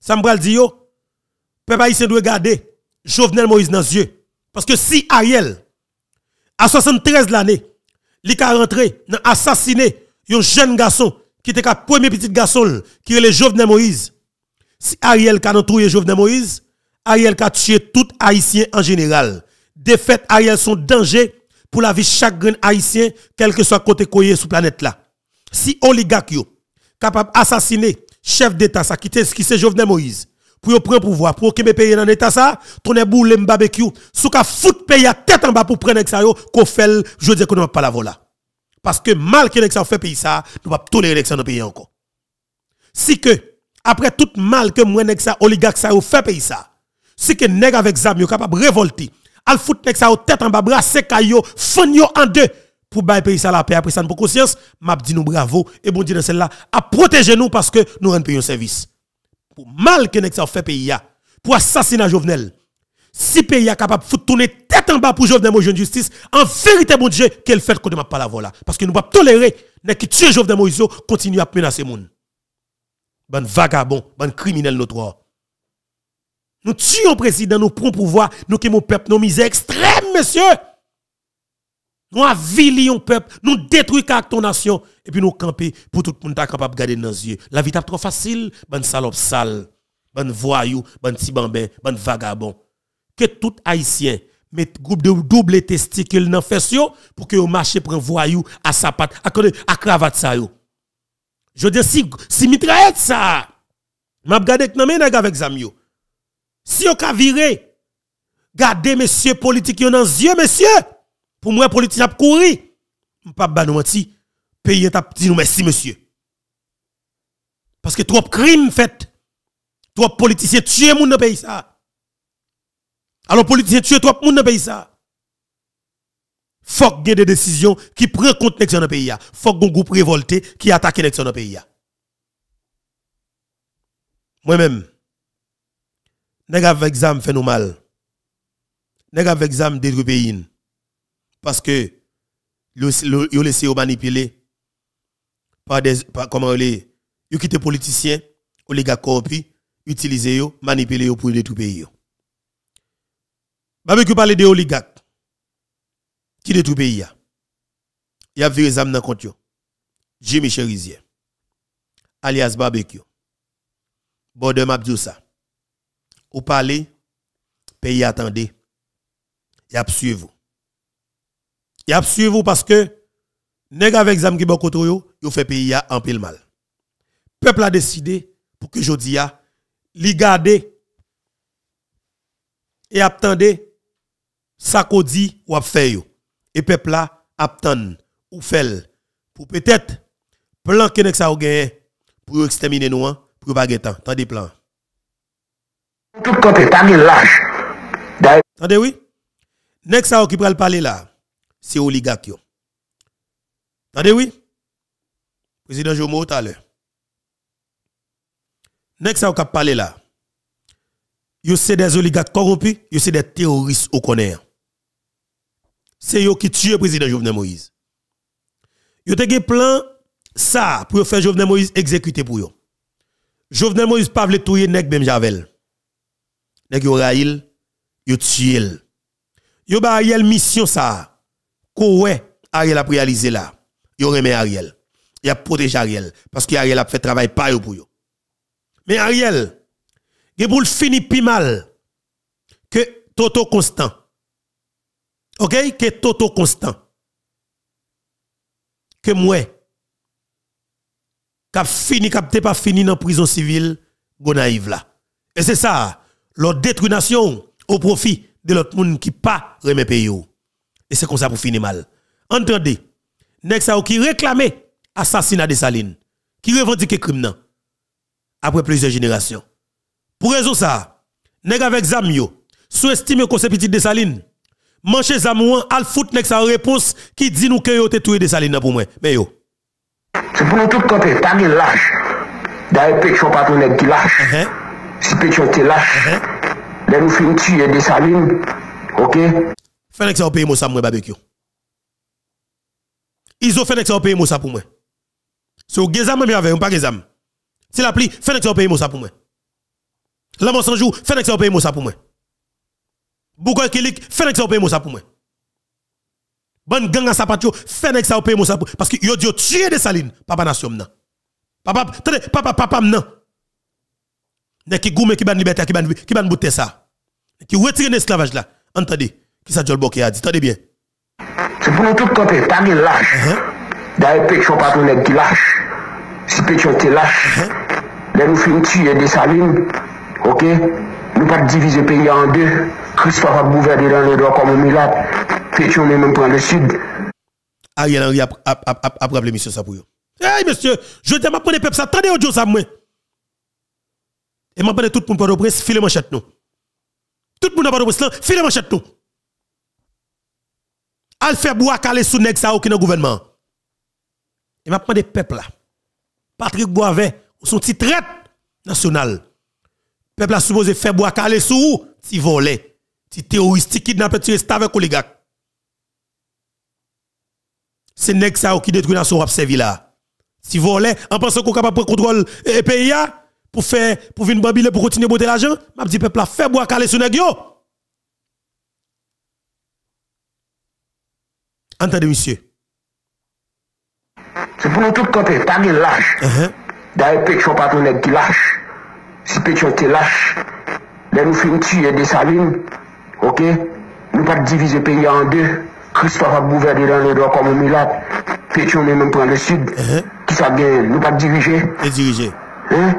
[SPEAKER 1] ça m'a dit yo papa il doit garder Jovenel Moïse dans les yeux parce que si Ariel à 73 l'année, il a rentré, assassiné un jeune garçon qui était le premier petit garçon qui est le Jovenel Moïse. Si Ariel a tué Jovenel Moïse, Ariel a tué tout haïtien en général. De fait, Ariel sont danger pour la vie de chaque haïtien, quel que soit côté koye sur planète là. Si oligarque capable d'assassiner chef d'état ça qui c'est Jovenel Moïse. Pour prendre pouvoir pour que pays dans l'état ça tourner boule barbecue. Sous fout pays à tête en bas pour prendre ça qu'on fait je dis que nous pas la vola. Parce que mal que ça fait pays ça nous pas tolérer l'élection dans pays encore. Si que après tout mal que moi ça oligarque ça fait pays ça si que nèg avec zam yo capable révolter al fout nèg ça tête en bas brasser kayo fon yo en deux pour bailler pays ça la paix après ça pour conscience m'a dit nous bravo et bon Dieu dans celle-là à protéger nous parce que nous rendons pays service pour mal que nous fait pays pour assassiner Jovenel. Si pays est capable de tourner tête en bas pour Jovenel Moïse justice, en vérité mon Dieu, qu'elle fait qu'on ne pas la voilà parce que nous ne pouvons pas tolérer que tue Jovenel Moïse continue à menacer monde. Bon vagabond, bon criminel notre Nous tuons président, nous prenons pouvoir, nous qui mon peuple, nos misères extrêmes, monsieur. Nous avilions peuple, nous détruisons ton nation et puis nous camper pour tout le monde capable de garder dans les yeux. La vie est trop facile, bonne salope sale, bonne voyou, bonne tibambin, bonne vagabond. Que tout haïtien mette groupe de double testicule dans fession pour que vous marchiez pour un voyou à sa patte, à, cravate ça yo. Je dis si si mitraillette ça M'a regardé que nan avec zam yo. Si yo ka viré, gardez messieurs politiques dans yeux messieurs. Pour moi politicien a couru. M'pa ba nou menti. Pays t'a dit nous merci monsieur. Parce que trop crimes fait. Trop politiciens tuent moun dans pays ça. Alors politiciens tuent trop moun dans pays ça. Faut qu'il y des décisions qui prennent compte dans le pays. Faut y ait un groupe révolté qui attaque dans le pays. Moi-même, nèg avec exam fait nous mal. Nèg avec exam détruit pays. Parce que yo laissé yo manipuler par des par, comment les yo quitté politiciens, oligarques corrompus, utiliser yo, manipuler yo pour détruire pays. Barbecue parle de oligarques qui détruit pays. Il y a viré zam dans compte yo. Jimmy Cherizier alias barbecue. Borde Mabdoussa. Ou parlez, pays attendez. Y a suivre. Y a suivre vous parce que nèg avec zam qui bon côté yo, yo fait pays en pile mal. Peuple a décidé pour que jodi a li garder et attendez ça qu'on dit ou a fait yo. Et peuple là attend ou fait pour peut-être plan que nèg ça gagné pour exterminer nous pour pas temps. Tendez plan.
[SPEAKER 4] Tout côté, t'as mis lâche.
[SPEAKER 1] Oui. Nèg ça qui pral parler là, c'est oligarque. Attendez oui. Président Jomo tout à l'heure. Nèg ça qui parler là. Yo c'est des oligarques corrompus, yo c'est des terroristes au connaît. C'est yo qui tue le président Jovenel Moïse. Yo te gen plan ça pour faire Jovenel Moïse exécuter pour yo. Jovenel Moïse pas vle touyer nèg même Javel. Nèg yo raïl, yo tué. Yo ba mission ça. Ouais Ariel a réalisé là. Yo remet Ariel. Il a protégé Ariel parce que Ariel a fait travail pas pour yo. Mais Ariel, il pour finir plus mal que Toto Constant. OK, que Toto Constant. Que moi k'ap fini k'ap pas fini dans prison civile Gonaïve là. Et c'est ça, leur détruisation au profit de l'autre monde qui pas remet pays. Et c'est comme ça pour finir mal. Entendez, ça qui réclamait assassinat de Saline, qui revendique crime après plusieurs générations. Pour raison ça, nèg avec Zamio, sous-estime que c'est petit de Saline. Manche Zamouan, al nèg sa réponse qui dit nous que yo tué de Saline pour moi. Mais yo.
[SPEAKER 4] C'est pour nous tout côté, t'as mis lâche. D'ailleurs, pétion pas ton qui lâche.
[SPEAKER 1] Uh-huh.
[SPEAKER 4] Si pétion te lâche, là nous finissons tuer des salines, ok?
[SPEAKER 1] Ça au pays moi ça moi barbecue. Ils ont ça au pays moi ça pour moi. C'est au gezam même avec, pas gezam. C'est la pluie, fais ça au pays moi ça pour moi. L'homme sans jour, ça au pays moi ça pour moi. Bougoy Kilik, ça au pays moi ça pour moi. Bonne gang à sapatio, ça au pays moi ça pour parce que yo dit tuer des salines, papa nation nan. Papa, attendez, papa papa nan. Ne qui goume qui ban liberté qui ban qui ban bouter ça. Qui retire l'esclavage là. Entendez, qui ça Jol Bokeh a dit, attendez bien.
[SPEAKER 4] C'est pour nous tout côté, t'as mis lâche. D'ailleurs, pétion pas ton nèg qui lâche. Si pétion te lâche, là nous finissons tuer des salines, ok? Nous pas diviser le pays en deux. Christophe a gouverné dans les doigts comme un milade. Pétion même prend le sud.
[SPEAKER 1] Ariel Henry a, rappelé mission ça pour vous. Hey monsieur, je te m'a pris peuple ça, attendez audio ça moi. Et m'a tout le monde pour presse, filer manchette nous. Tout le monde pas de presse là, filer manchette nous. Al fait bois calé sous nèg ça aucun gouvernement. Et m'a pris peuple là. Patrick Boisvet, son petit traite national. Peuple a supposé faire bois calé sous ti volé, ti terroriste kidnappé ti reste avec oligarque. C'est nèg ça qui détruit nation servi là. Si volé, en pensant qu'on capable prendre contrôle et pays pour faire pour venir bambile pour continuer botter l'argent, m'a dit peuple a fait bois calé sous nèg yo. Entendez monsieur.
[SPEAKER 4] C'est pour nous tout côté, t'as mis lâche.
[SPEAKER 1] Uh-huh.
[SPEAKER 4] D'ailleurs, pétion pas ton qui lâche. Si pétion te lâche, là nous finissons tuer des salines, ok? Nous pas diviser le pays en deux. Christophe a gouverné dans les doigts comme un milade. Pétion même prend le sud.
[SPEAKER 1] Uh-huh.
[SPEAKER 4] Qui ça gagne? Nous pas diriger.
[SPEAKER 1] Et diriger.
[SPEAKER 4] Hein?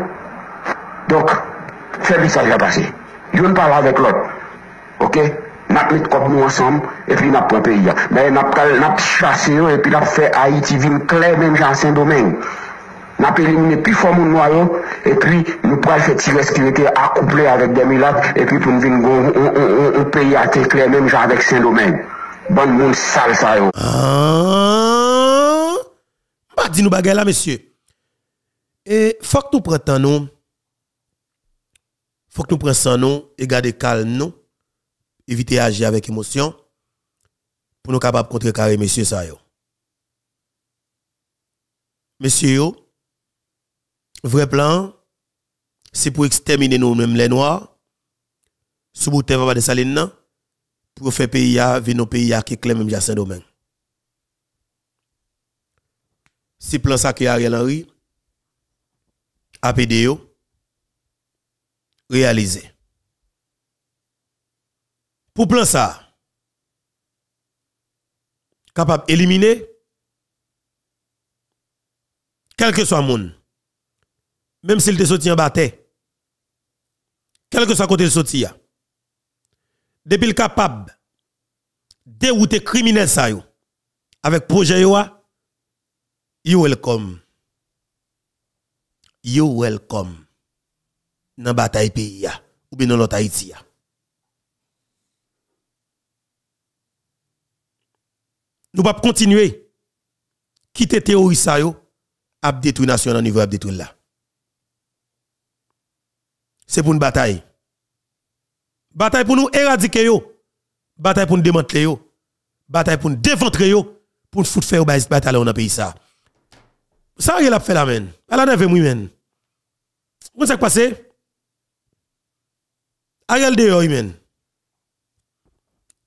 [SPEAKER 4] Donc, fais ça va passer. Je ne parle avec l'autre. Ok? nap met kop nou ansanm, epi nap pran peyi ya. Men nap, nap chase yo, epi nap fe Haiti vin kler menm jan Saint-Domingue. Nap elimine pi fwa moun nou ayon, epi nou pral fe ti reskirete akouple avèk Demilat, epi pou nou vin goun ou peyi a te kler menm jan avèk Saint-Domingue. Ban moun sal sa yo.
[SPEAKER 1] Ah, ba di nou bagay la, mesye. E fok nou pran tan nou, fok nou pran san nou, e gade kal nou, éviter d'agir avec émotion pour nous capables de contrecarrer monsieur ça. Monsieur vrai plan, c'est pour exterminer nous-mêmes les noirs, sous bout de saline pour faire pays à venir nos pays à qui clament même Saint-Domingue. Si plan ça qui Ariel Henry APDO réalisé. Pour plan ça. Capable d'éliminer quel que soit le monde. Même s'il te sorti en bataille. Quel que soit côté de sorti depuis le capable dérouter criminel ça avec projet yo you welcome. You welcome. Dans bataille pays ou bien dans l'autre Haïti nous pas continuer quitter théorie ça yo à détruire nation au niveau détruire là c'est pour une bataille Bataille pour nous éradiquer yo. Bataille pour nous démanteler yo. Bataille pour nous déventrer yo. Pour nous foutre faire bataille dans le pays ça. Ça il a fait la men. Elle a nevé men. Comment ça passé? Ariel de men.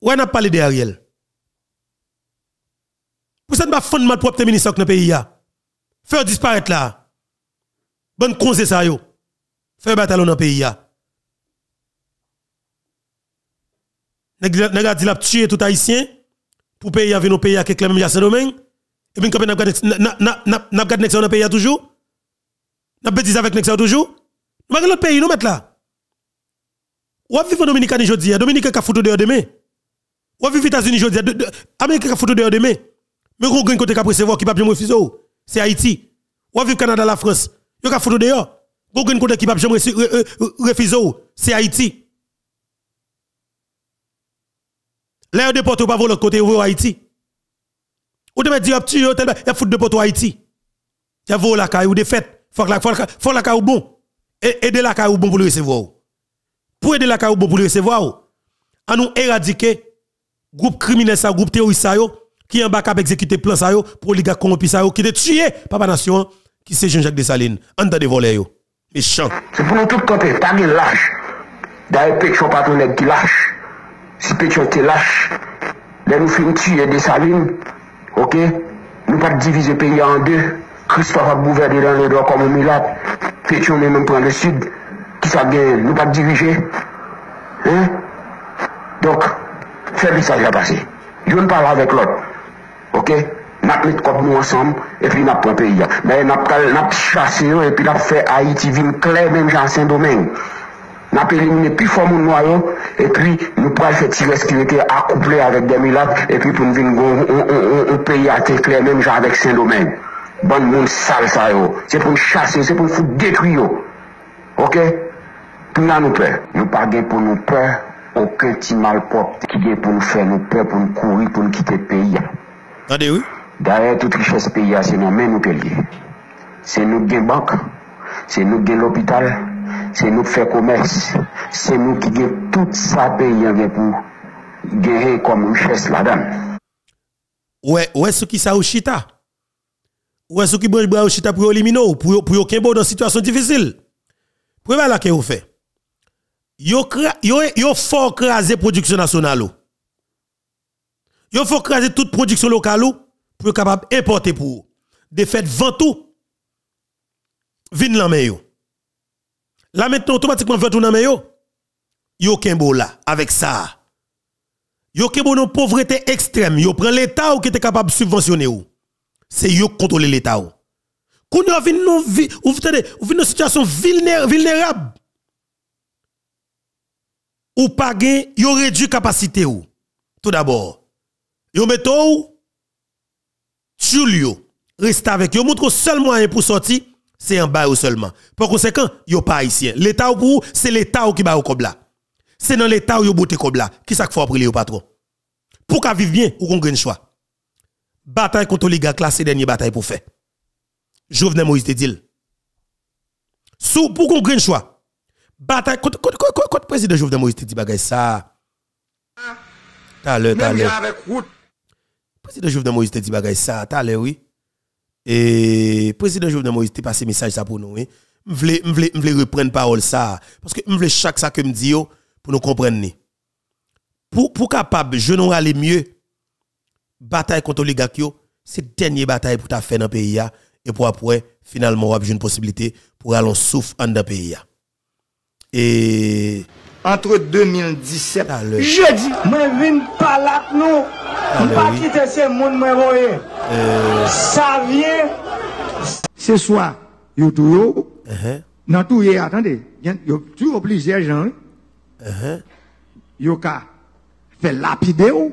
[SPEAKER 1] Où on a parlé de Ariel? Pour ça ne pas fondement propre ministre dans le pays. Faire disparaître là. Bonne conseil ça yo. Faire bataille dans le pays. Nèg a dit l'a tuer tout haïtien pour payer avec nos pays avec même à Saint-Domingue et puis quand n'a n'a gardé dans pays toujours n'a bêtise avec Nexia toujours nous l'autre pays nous mettre là ou vivre Dominicaine aujourd'hui Dominique ka foutu dehors demain ou vivre États-Unis aujourd'hui Amérique ka foutu dehors demain mais on gagne côté ka recevoir qui pas bien refuser c'est Haïti ou vivre Canada la France yo ka foutu dehors on gagne côté qui pas bien refuser c'est Haïti Là, de porte pas voler côté de Haïti. Ou de mettre dire tu yo tel foot de porte Haïti. Y a la caille ou de fait, faut la faut la bon. Aider la caille bon pour le recevoir. Pour aider la caille bon pour le recevoir. À nous éradiquer groupe criminel ça, groupe terroriste ça yo qui en bas cap exécuter plan ça pour oligarque corrompu ça yo qui te tuer papa nation qui c'est Jean-Jacques Dessalines en de voler yo. Méchant.
[SPEAKER 4] C'est pour nous tout camper, pas de lâche. D'ailleurs, pétion pas ton qui lâche. Si Pétion était lâche, là nous faisons tuer des salines, ok? Nous pas diviser le pays en deux. Christophe a gouverné dans les doigts comme un milade. Pétion même prend le sud. Qui ça gagne? Nous pas diriger. Hein? Donc, fais ça va passer. Je ne parle avec l'autre. Ok? Nap met kop nou ansam, epi nap pran peyi ya. Men nap, nap chase yo, epi nap fe Haiti vin kler men jan Saint-Domingue. Nap elimine pi fwa moun nou a yo, epi nou pral fe ti reskirete akouple avèk Demilat, epi pou nou vin goun peyi a te kler men jan avèk Saint-Domingue. Ban moun sal sa yo. Se pou nou chase yo, se pou nou fout detri yo. Ok? Pou nan nou pe. Nou pa gen pou nou pe, oken ti malpropte ki gen pou nou fe nou pe, pou nou kouri, pou nou kite peyi ya.
[SPEAKER 1] Attendez oui.
[SPEAKER 4] Derrière toute richesse pays c'est nous mêmes nous liés. C'est nous qui banque, c'est nous qui l'hôpital c'est nous qui faisons commerce, c'est nous qui avons tout ça payé pour gagner comme richesse là-dedans.
[SPEAKER 1] Ouais, ouais, ce qui ça au chita. Ouais, ce qui branche au chita pour éliminer pour pour aucun bon dans situation difficile. Pour là que vous fait. Yo yo yo fort craser production nationale. Yo faut craser toute production locale pour capable importer pour de fait tout vin la yo. Là maintenant automatiquement tout nan yo. Yo kembo là avec ça. Yo kembo non pauvreté extrême, yo prend l'état ou qui est capable de subventionner ou. C'est yo contrôler l'état ou. Qu'on y a vin vi, ou situation vulnérable. Ou pas gen, yo réduit capacité ou. Tout d'abord, yo mettez yo, reste avec yo, montre seul moyen pour sortir, c'est en bas ou seulement. Par conséquent, yo pas haïtien. L'état ou c'est l'état qui ba au kobla. C'est dans l'état où yo bote kobla. Qui ça qu'il faut appeler au patron? Pour qu'à vivre bien, ou qu'on choix. Bataille contre les gars classé dernière bataille pour faire. Jovenel Moïse te dit. Sous pour qu'on gagne choix. Bataille contre contre président Jovenel Moïse te dit bagay ça. Président Jovenel Moïse te dit bagay ça, t'as l'heure oui. Et président Jovenel Moïse te passé message pour nous oui. M'vle m'vle m'vle parole ça parce que m'vle chaque ça que me dit pour nous comprendre. Pour pour capable je nous aller mieux bataille contre gars c'est dernière bataille pour ta faire dans le pays et pour après finalement avoir une possibilité pour aller en souffle dans le pays et
[SPEAKER 5] entre 2017 Je di, mwen vin palat nou Mwen ah, pa kite se moun mwen voye Sa euh. vye Se swa, yo tou yo. Uh-huh. Nan tou ye, atande Yo tou oblige jan uh-huh. Yo ka Fè lapide yo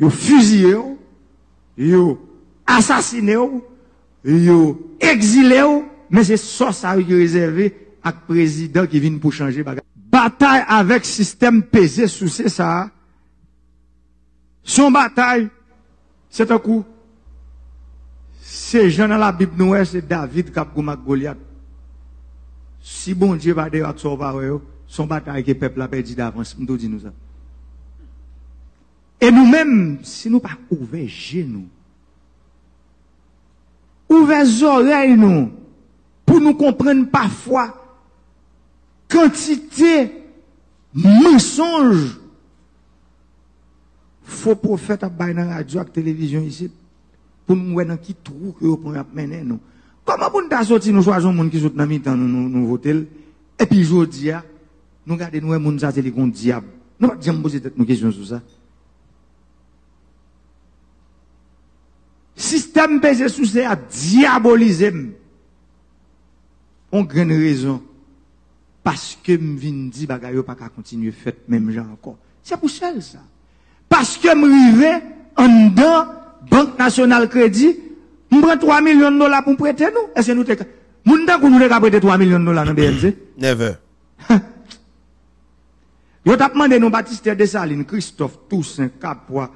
[SPEAKER 5] Yo fuzye yo Yo asasine yo Yo exile yo. Men se sos a yo rezerve ak prezident ki vin pou chanje bagay bataille avec système pesé sous ça. Son bataille c'est un coup. Ces gens dans la Bible nous c'est David qui a Goliath. Si bon Dieu va dire son bataille que le peuple a perdu d'avance. Nous ça. Et nous-mêmes, si nous pas ouvert genoux, ouvert oreilles nous, pour nous comprendre parfois quantité mensonge faux prophète à dans la radio et télévision ici pour nous voir dans qui trou que pouvez mener nous. Comment pour nous sortir nous choisissons monde qui sont dans mi-temps nous nous, voter? Et puis aujourd'hui nous regardons nous monde ça c'est le diable. Nous pas jamais poser nous question sur ça. Système pesé sous ça a diabolisé. On grande raison. Parce que me vinn dit bagay pas qu'à continuer fait même gens encore. C'est pour ça ça. Parce que me en dedans Banque nationale crédit, me prend 3 millions de dollars pour prêter nous. Est-ce que nous te Moun dan nous te prêter 3 millions de dollars dans BNC?
[SPEAKER 1] Never.
[SPEAKER 5] Yo t'a demandé nous Baptiste Dessalines, Christophe Toussaint, Capois.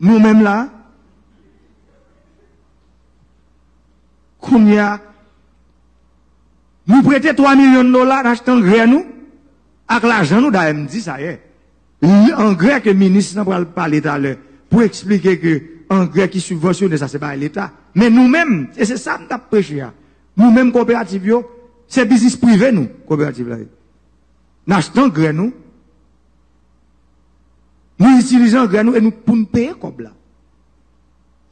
[SPEAKER 5] Nous-mêmes là, Combien nous prêtons 3 millions de dollars acheter un gré nous. Avec l'argent nous d'ailleurs dit ça y est. Gré que le ministre n'a pas l'État à pour expliquer que un gré qui subventionne ça c'est pas l'état. Mais nous-mêmes et c'est ça nous avons prêché nous-mêmes coopératifs c'est business privé nous coopérative là. Nous achetons gré nous. Nous utilisons gré nous et nous pour nous payer comme là.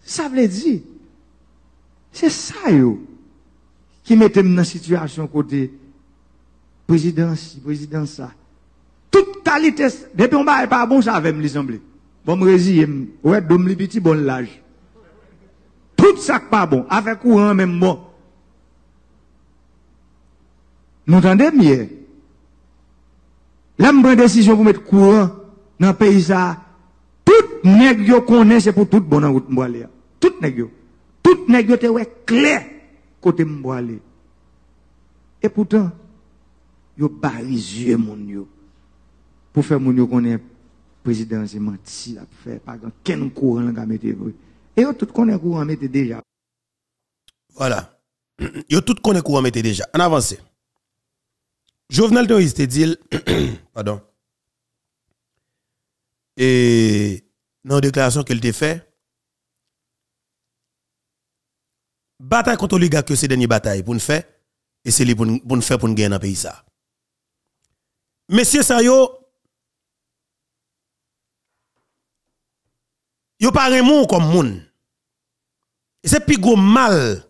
[SPEAKER 5] Ça veut dire c'est ça, yo, qui mettait dans situation côté? Président, président ça. Toute qualité, depuis on va pas bon, ça avait me semblé. Bon, me ouais, dom li petit bon l'âge. Tout ça pas bon, avec courant même bon. Nous entendez mieux. Là, je décision pour mettre courant dans le pays ça. Tout nèg yo connaît c'est pour tout bon en route Tout nèg yo. Tout nèg yo ouais clair côté m'boile. Et pourtant, yo barise yeux mon yo. Pour faire mon yo connaît président c'est menti la faire pas grand courant la mettre Et yo tout connaît courant mettre déjà.
[SPEAKER 1] Voilà. Yo tout connaît courant mettre déjà. En avance. Jovenel Moïse te dit pardon. Et dans la déclaration qu'elle t'a fait bataille contre les gars que c'est dernière bataille pour nous faire et c'est pour nous faire pour nous gagner dans le pays ça. Messieurs ça yo yo pas remon comme moun. C'est plus gros mal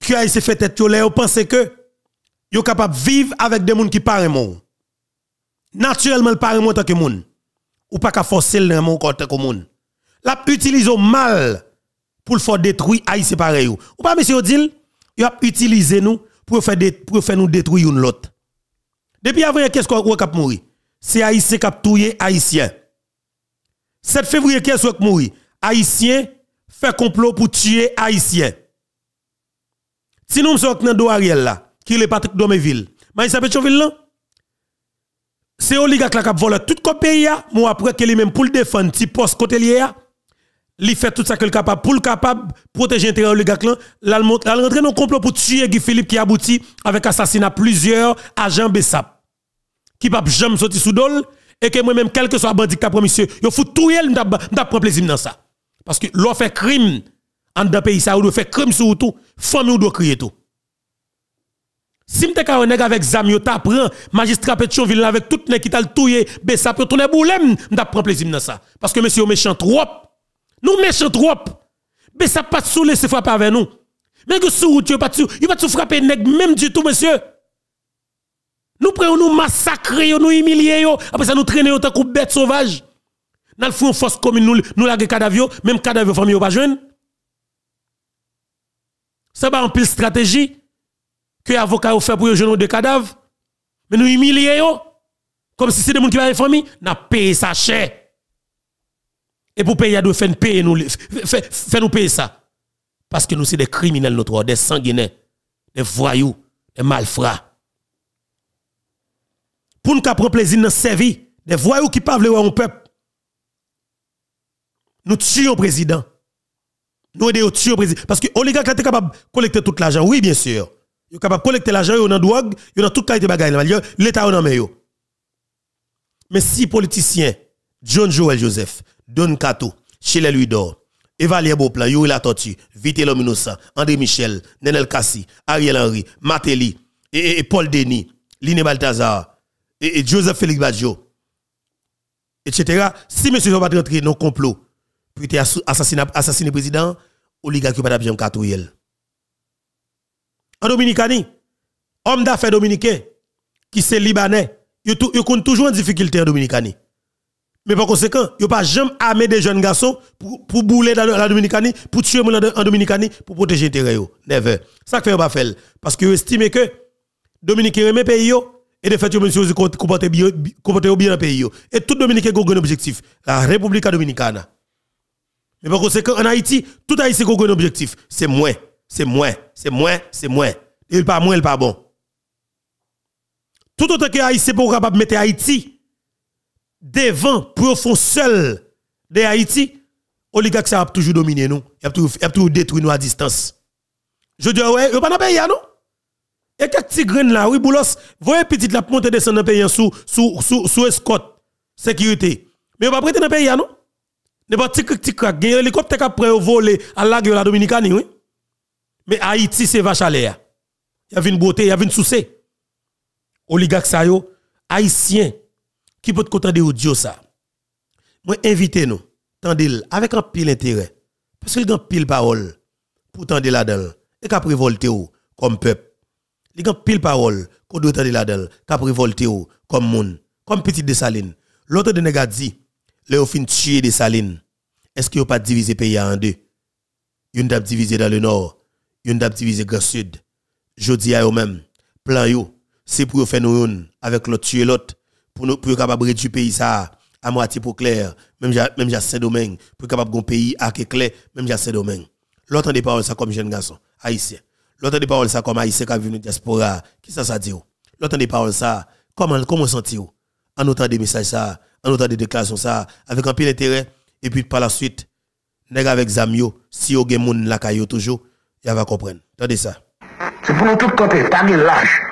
[SPEAKER 1] que a fait tête yo là pense que yo capable vivre avec des moun qui pas remon. Naturellement le pas remon tant que moun ou pas qu'à forcer le remon tant que moun. La utilise mal pour le faire détruire Haïti pareil. Ou pas, monsieur Odile, il a utilisé nous pour faire, nous détruire une l'autre. Depuis avant, qu'est-ce qu'on a mourir? C'est Haïtien qui a tué Haïtien. 7 février, qu'est-ce qu'on a mourir? Haïtien fait complot pour tuer Haïtien. Si nous sommes dans Ariel là, qui est Patrick Domeville, mais il s'appelle là? C'est oligarque qui a volé tout le pays, moi après que lui-même pour le défendre, petit poste côté lié, il fait tout ça qu'il est capable pour le capable protéger l'intérêt oligarque là, là rentre dans complot pour tuer Guy Philippe qui aboutit avec assassinat plusieurs agents Bessap. Qui pas jamais sorti sous dol et que moi-même quel que soit bandit qui monsieur, yo faut tout elle m'ta prendre plaisir dans ça. Parce que l'on fait crime en dans pays ça ou faire crime sur tout, famille ou doit crier tout. Si m'te ka nèg avec zam yo magistrat Pétionville avec tout nèg qui t'a touyer Bessap yo tourner boulem m'ta prendre plaisir dans ça parce que monsieur méchant trop. Nous méchants trop. Bessap pas sous laisser frapper avec nous. Mais que sous tu pas il te frapper nèg même du tout monsieur. Nous prenons nous massacrer, nous humilier, après ça nous traîner autant que bête sauvage. Nous une force commune, nous, nous la cadavre, même cadavre famille pas jeune. Ça va en pile stratégie que avocat fait pour jeune de cadavres. Mais nous humilier comme si c'était des gens qui avaient famille, n'a payé ça cher. Et pour payer, nous faire payer nous faire nous payer ça. Parce que nous sommes des criminels notre des sanguinaires, des voyous, des malfrats pour nous prendre plaisir dans servir des voyous qui parlent au peuple. Nous tuons le président. Nous aidons tuer le président. Parce que l'oligarque est capable de collecter tout l'argent. Oui, bien sûr. Il est capable de collecter l'argent, il est dans drogue, il est dans toute qualité de bagaille. L'État est dans le Mais si politiciens, John Joel Joseph, Don Kato, Chile Louis-Dor, Evalier Beauplan, Yuri La Tortue, Vite André Michel, Nenel Kassi, Ariel Henry, Matéli, et, Paul Denis, Line Balthazar, et, Joseph Félix Badjo, etc. Si monsieur va pas rentrer dans le complot, pour assassiner le président, oligarque pas bien katouyer. En Dominicani, homme d'affaires dominicain qui c'est libanais, il compte toujours en difficulté en Dominicani. Mais par conséquent, il pas jamais armé des jeunes garçons pour, pour bouler dans la Dominicanie, pour tuer en Dominicanie, pour protéger l'intérêt. Never. Ça fait pas faire. Parce que estime que Dominique remet pays et de fait, monsieur bien comporter bien dans le pays. Et tout Dominicain a un objectif, la République Dominicana. Mais par conséquent, en Haïti, tout Haïti a un objectif. C'est moins, c'est moins, c'est moins, c'est moins. Il pas moins, il pas bon. Tout autant que Haïti pour capable mettre Haïti devant pour fond seul de Haïti, oligarque ça a toujours dominé nous, il a toujours, détruit nous à distance. Je dis ouais, il pas dans pays non? Et quelques petits graines là, oui, boulos, voyez petit la monter descendre dans pays sous, sous, sous, sous escorte, sécurité. Mais on va prêter dans pays, non? Ne pas petit petit crack, un hélicoptère qui a prêt voler à la la Dominicane, oui. Mais Haïti, c'est vache à l'air. Il y a une beauté, il y a une souci. Oligarque ça yo, haïtien, qui peut te content de audio ça? Moi, invitez nous, tendez avec un pile intérêt. Parce qu'il y a pile parole pour tendre là-dedans. Et qu'à révolter comme peuple. Il y a pile parole qu'on doit entendre là-dedans, qu'a révolté comme moun, comme petit de Saline. L'autre de nèg dit, le fin tuer de Saline. Est-ce qu'il a pas divisé pays en deux? Une dab divisé dans le nord, une dab divisé dans le sud. Jodi a eux même, plan yo, c'est pour faire nous avec l'autre tuer l'autre pour nous pour capable réduire pays ça à moitié pour clair, même même j'ai Saint-Domingue pour capable un pays à clair, même j'ai Saint-Domingue. L'autre des paroles ça comme jeune garçon haïtien. L'autre des paroles ça comme haïtien qui venu diaspora, qui ça ça dit L'autre des paroles ça comment comment sentir en autant des messages ça, en autant des déclarations ça avec un peu d'intérêt et puis par la suite nèg avec zamio si yo gen moun la kayo toujours, il va comprendre. Attendez ça.
[SPEAKER 4] C'est pour nous tout camper, pas de lâche.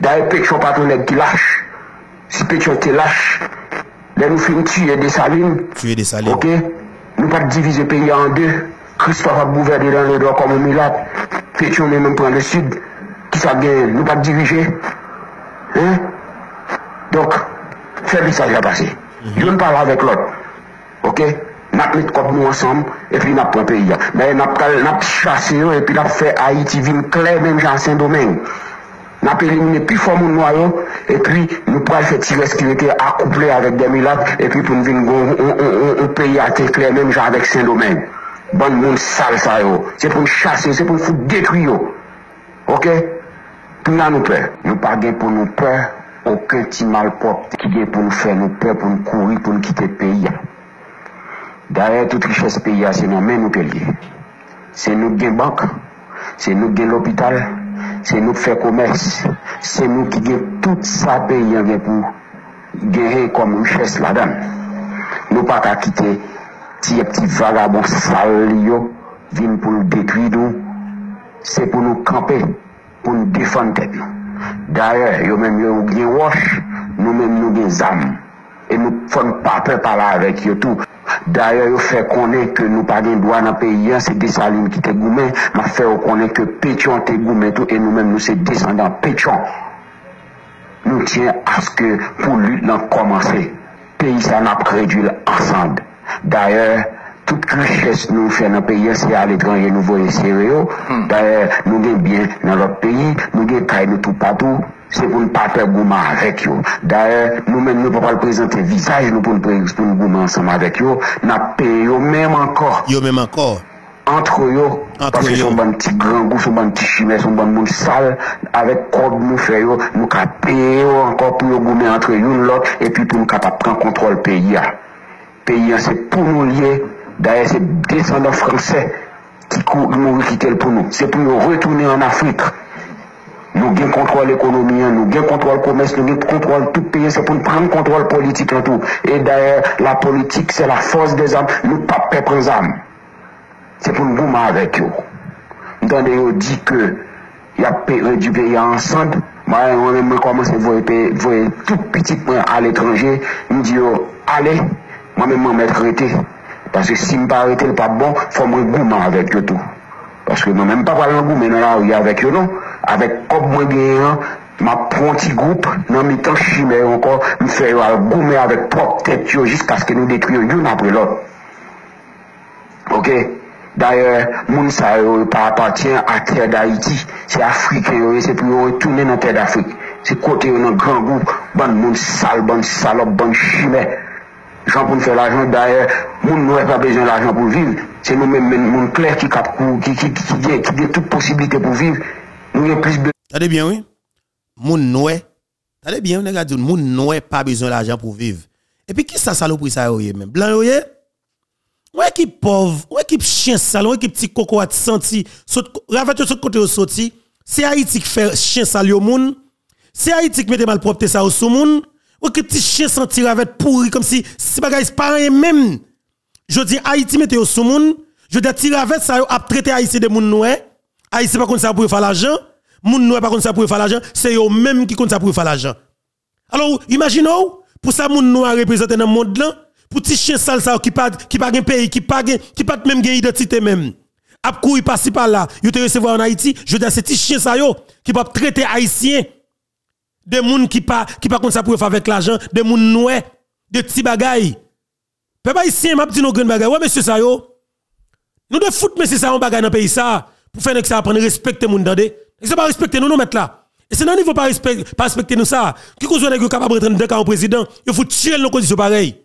[SPEAKER 4] D'ailleurs, pétion pas ton nèg qui lâche. si Pétion te lâche, là nous finissons tuer des salines.
[SPEAKER 1] Tuer des salines.
[SPEAKER 4] Ok Nous pas diviser le pays en deux. Christophe a gouverné dans le droit comme un Milat. Pétion même prend le sud. Qui ça gagne Nous pas diriger. Hein Donc, c'est message à passer. Mm -hmm. parle avec l'autre. Ok Nap met kop nou ansanm, epi nap pran peyi ya. Nap chase yo, epi nap fe Haiti vin kle men jan sen domen. n'a pas éliminé plus fort mon noir, et puis nous pourrons faire tirer ce qui était accouplé avec des miracles, et puis pour nous venir un pays à clair, même genre avec Saint-Domingue. Bon monde sale ça, c'est pour nous chasser, c'est pour nous détruire. Ok? Pour nous, nous peur. Nous pas pour nous peur, aucun petit malpropre qui est pour nous faire nous peur, pour nous courir, pour nous quitter le pays. D'ailleurs, toute richesse pays, c'est nous-mêmes nous payons. C'est nous qui banque, c'est nous qui l'hôpital, se nou gen l'opital, se nou fe komers, se nou ki gen tout sa peyi ya gen pou genye kom riches la dan. Nou pa ka kite ti ep ti vagabon sal yo, vin pou nou detri nou, se pou nou kampe, pou nou defan tet nou. Darye, yo men yo gen wosh, nou men nou gen zam, e nou fon pape pala avek yo tou. D'ailleurs, il fait connaître que nous pas de droit dans le pays, c'est des salines qui te goumé, m'a fait reconnaître que Pétion te goumé tout, et nous-mêmes, nous c'est descendants Pétion. Nous tient à ce que pour lutte l'en commencer. Pays ça n'a pas réduit ensemble. D'ailleurs, Tout kriches nou fè nan peyi, se al etranje nou voye sereyo, hmm. nou gen bien nan lop peyi, nou gen kay nou tout patou, se pou nou patè gouman avèk yo. Daè, nou men nou pa pal prezante visaj, nou pou nou gouman ansam avèk yo, nan peyi yo mèm ankor.
[SPEAKER 1] Yo mèm ankor.
[SPEAKER 4] Antre yo, paske son ban ti grangou, son ban ti chimè, son ban moun sal, avèk kob nou fè yo, nou ka peye yo ankor pou yo goumen antre yo nou lot, epi pou nou ka pa pran kontrol peyi ya. Peyi ya se pou nou liye, D'ailleurs, c'est descendants français qui mourent quitter pour nous. C'est pour nous retourner en Afrique. Nous gagnons contrôle l'économie, nous gagnons contrôle commerce, nous gagnons contrôle tout pays, c'est pour nous prendre contrôle politique en tout. Et d'ailleurs, la politique, c'est la force des âmes. Nous pas perdre les âmes. C'est pour nous gourmer avec eux. Nous avons dit que il y a du pays ensemble. Moi-même, je commence à voir tout petit à l'étranger. Nous disons, allez, moi-même, je m'arrêter. Paske si m pa arete l pa bon, fò mwen gouman avèk yo tou. Paske mwen mèm pa pal regoumen nan la ou ya avèk yo nou. Avèk kop mwen gen yon, ma pronti goup nan mi tan chimè yon kon, mi fè yo al regoumen avèk prop tèt yo jist paske nou detri yo yon apre lò. Ok? D'ailleurs, moun sa yo pa apatyen a ter d'Haïti, se Afrike yo, se pou yo retounen nan ter d'Afrique. Se kote yo nan gran goup, ban moun sal, ban salop, ban chimè. Jan pou nou fè l'ajan, d'ailleurs, moun nou e pa bejan l'ajan pou viv. Se nou men moun kler ki kap kou, ki gen tout posibilite pou viv. Nou yon plis be...
[SPEAKER 1] Tade bien, oui? Moun nou e, tade bien, moun nou e pa bejan l'ajan pou viv. E pi ki sa salopri sa yo ye men? Blan yo ye? Ou équipe pauvre, ou équipe chien sale, ou équipe petit coco a senti, ravat sur côté au c'est Haïti qui fait chien sale au monde, c'est Haïti qui mette mal propre ça au monde, ou équipe petit chien senti ravat pourri comme si si bagay pas même. Je dis Haïti mette au monde, je dis tirer avec ça a traité Haïti de moun noir, Haïti pas comme ça pour faire l'argent, moun noir pas comme ça pour faire l'argent, c'est eux même qui comme ça pour faire l'argent. Alors, imaginez pour ça moun noir représenter dans le monde là pour petit chien sale ça qui pas qui pas pays qui pas qui pas même identité même. A courir passer par là yo te recevoir en Haïti. Je dis c'est petit chien ça yo qui pas traiter haïtien des moun qui pas qui pas comme ça pour faire avec l'argent des moun noué de petits bagailles peuple haïtien m'a dit nos grandes bagailles ouais monsieur ça yo nous de foot monsieur ça on bagaille dans pays ça pour faire que ça apprendre respecter moun dande c'est pas respecter nous nous mettre là et c'est non niveau pas respecter pas respecter nous ça qui cause est capable rentrer dans président il faut tuer nos conditions pareilles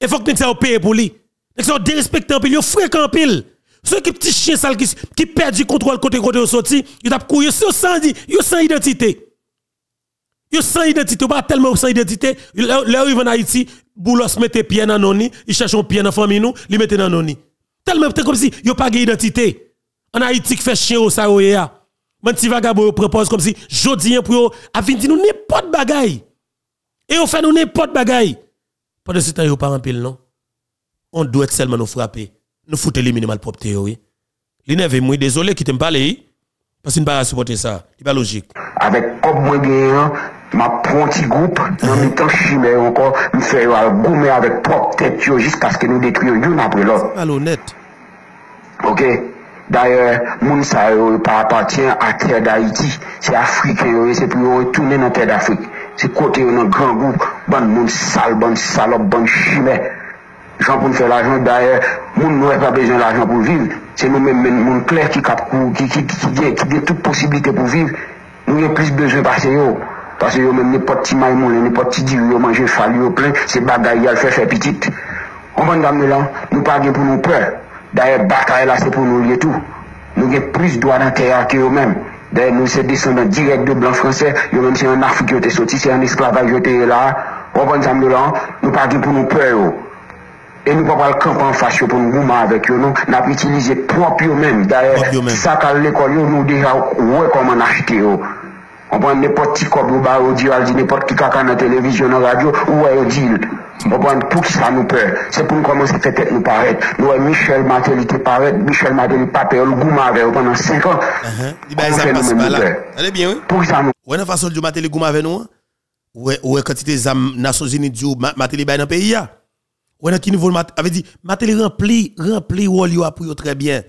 [SPEAKER 1] il faut que ça paye pour lui. Nous ça dérespecté en pile, fréquent en pile. Ceux qui petit chien sale qui qui perd du contrôle côté côté au sorti, il t'a courir sans yo sans identité. Yo sans identité, pas tellement sans identité, là arrive en Haïti, boulos mette pied dans noni, il cherche un pied dans famille nous, il mette dans noni. Tellement comme si yo pas d'identité. En Haïti qui fait chien au ça ya. Man ti propose comme si jodi pour a venir nous n'importe bagaille. Et on fait nous n'importe bagaille. Pendant ce temps, il pas en pile, non? On doit seulement nous frapper. Nous foutre les minimal propreté, oui. L'énerve, moi, désolé qui t'aime parler, parce qu'il ne pas supporter ça. C'est pas logique.
[SPEAKER 4] Avec comme moi, Ma pon ti goup, nan mi tan chime yo kon, mi fè yo al goume avèk prop tèt yo, jist paske nou
[SPEAKER 1] detri yo yon apre lò. Alo net.
[SPEAKER 4] Ok, d'ayor, moun sa yo pa apatyen a tèr d'Haïti, se Afrike yo, se pou yo retounen nan tèr d'Afrique. Se kote yo nan gran goup, ban moun sal, ban salop, ban chime. Jan pou nou fè l'ajan, d'ayor, moun nou e pa bezon l'ajan pou viv. Se nou men moun kler ki kap kou, ki gen tout posibilite pou viv, nou gen plis bezon pa se yo. Pase yo men nipot ti maymou, nipot ti diwi yo manje fali yo plen, se bagay yal fe fe pitit. Oman damne lan, nou pa gen pou nou pre. Daye batay la se pou nou liye tou. Nou gen plus doa nan teya ki yo men. Daye nou se descendant direk de blan franse, yo men se an Afrik yo te soti, se an esklavaj yo te la. Oman damne lan, nou pa gen pou nou pre yo. E nou pa pal kamp an fache yo pou nou gouman avek yo non. nou, nap itilize prop yo men. Daye sakal lekol yo nou deja wè koman achite yo. Prend n'importe qui comme au dit, n'importe qui caca dans la télévision, dans la radio, ou au dit. On prend pour qui ça nous peur. C'est pour nous commencer à faire tête nous paraître. Nous, Michel Matel était paraître, Michel Matel pas peur, le avec pendant 5 ans.
[SPEAKER 1] Il va ça passe pas là. Allez bien, oui.
[SPEAKER 4] Pour ça nous
[SPEAKER 1] Ouais, la façon de Matel gouma avec nous. Ouais, ouais, quantité d'âmes Nations Unies du Matel dans le pays. Ouais, qui niveau avait dit, Matel rempli, rempli, ou a pris très bien.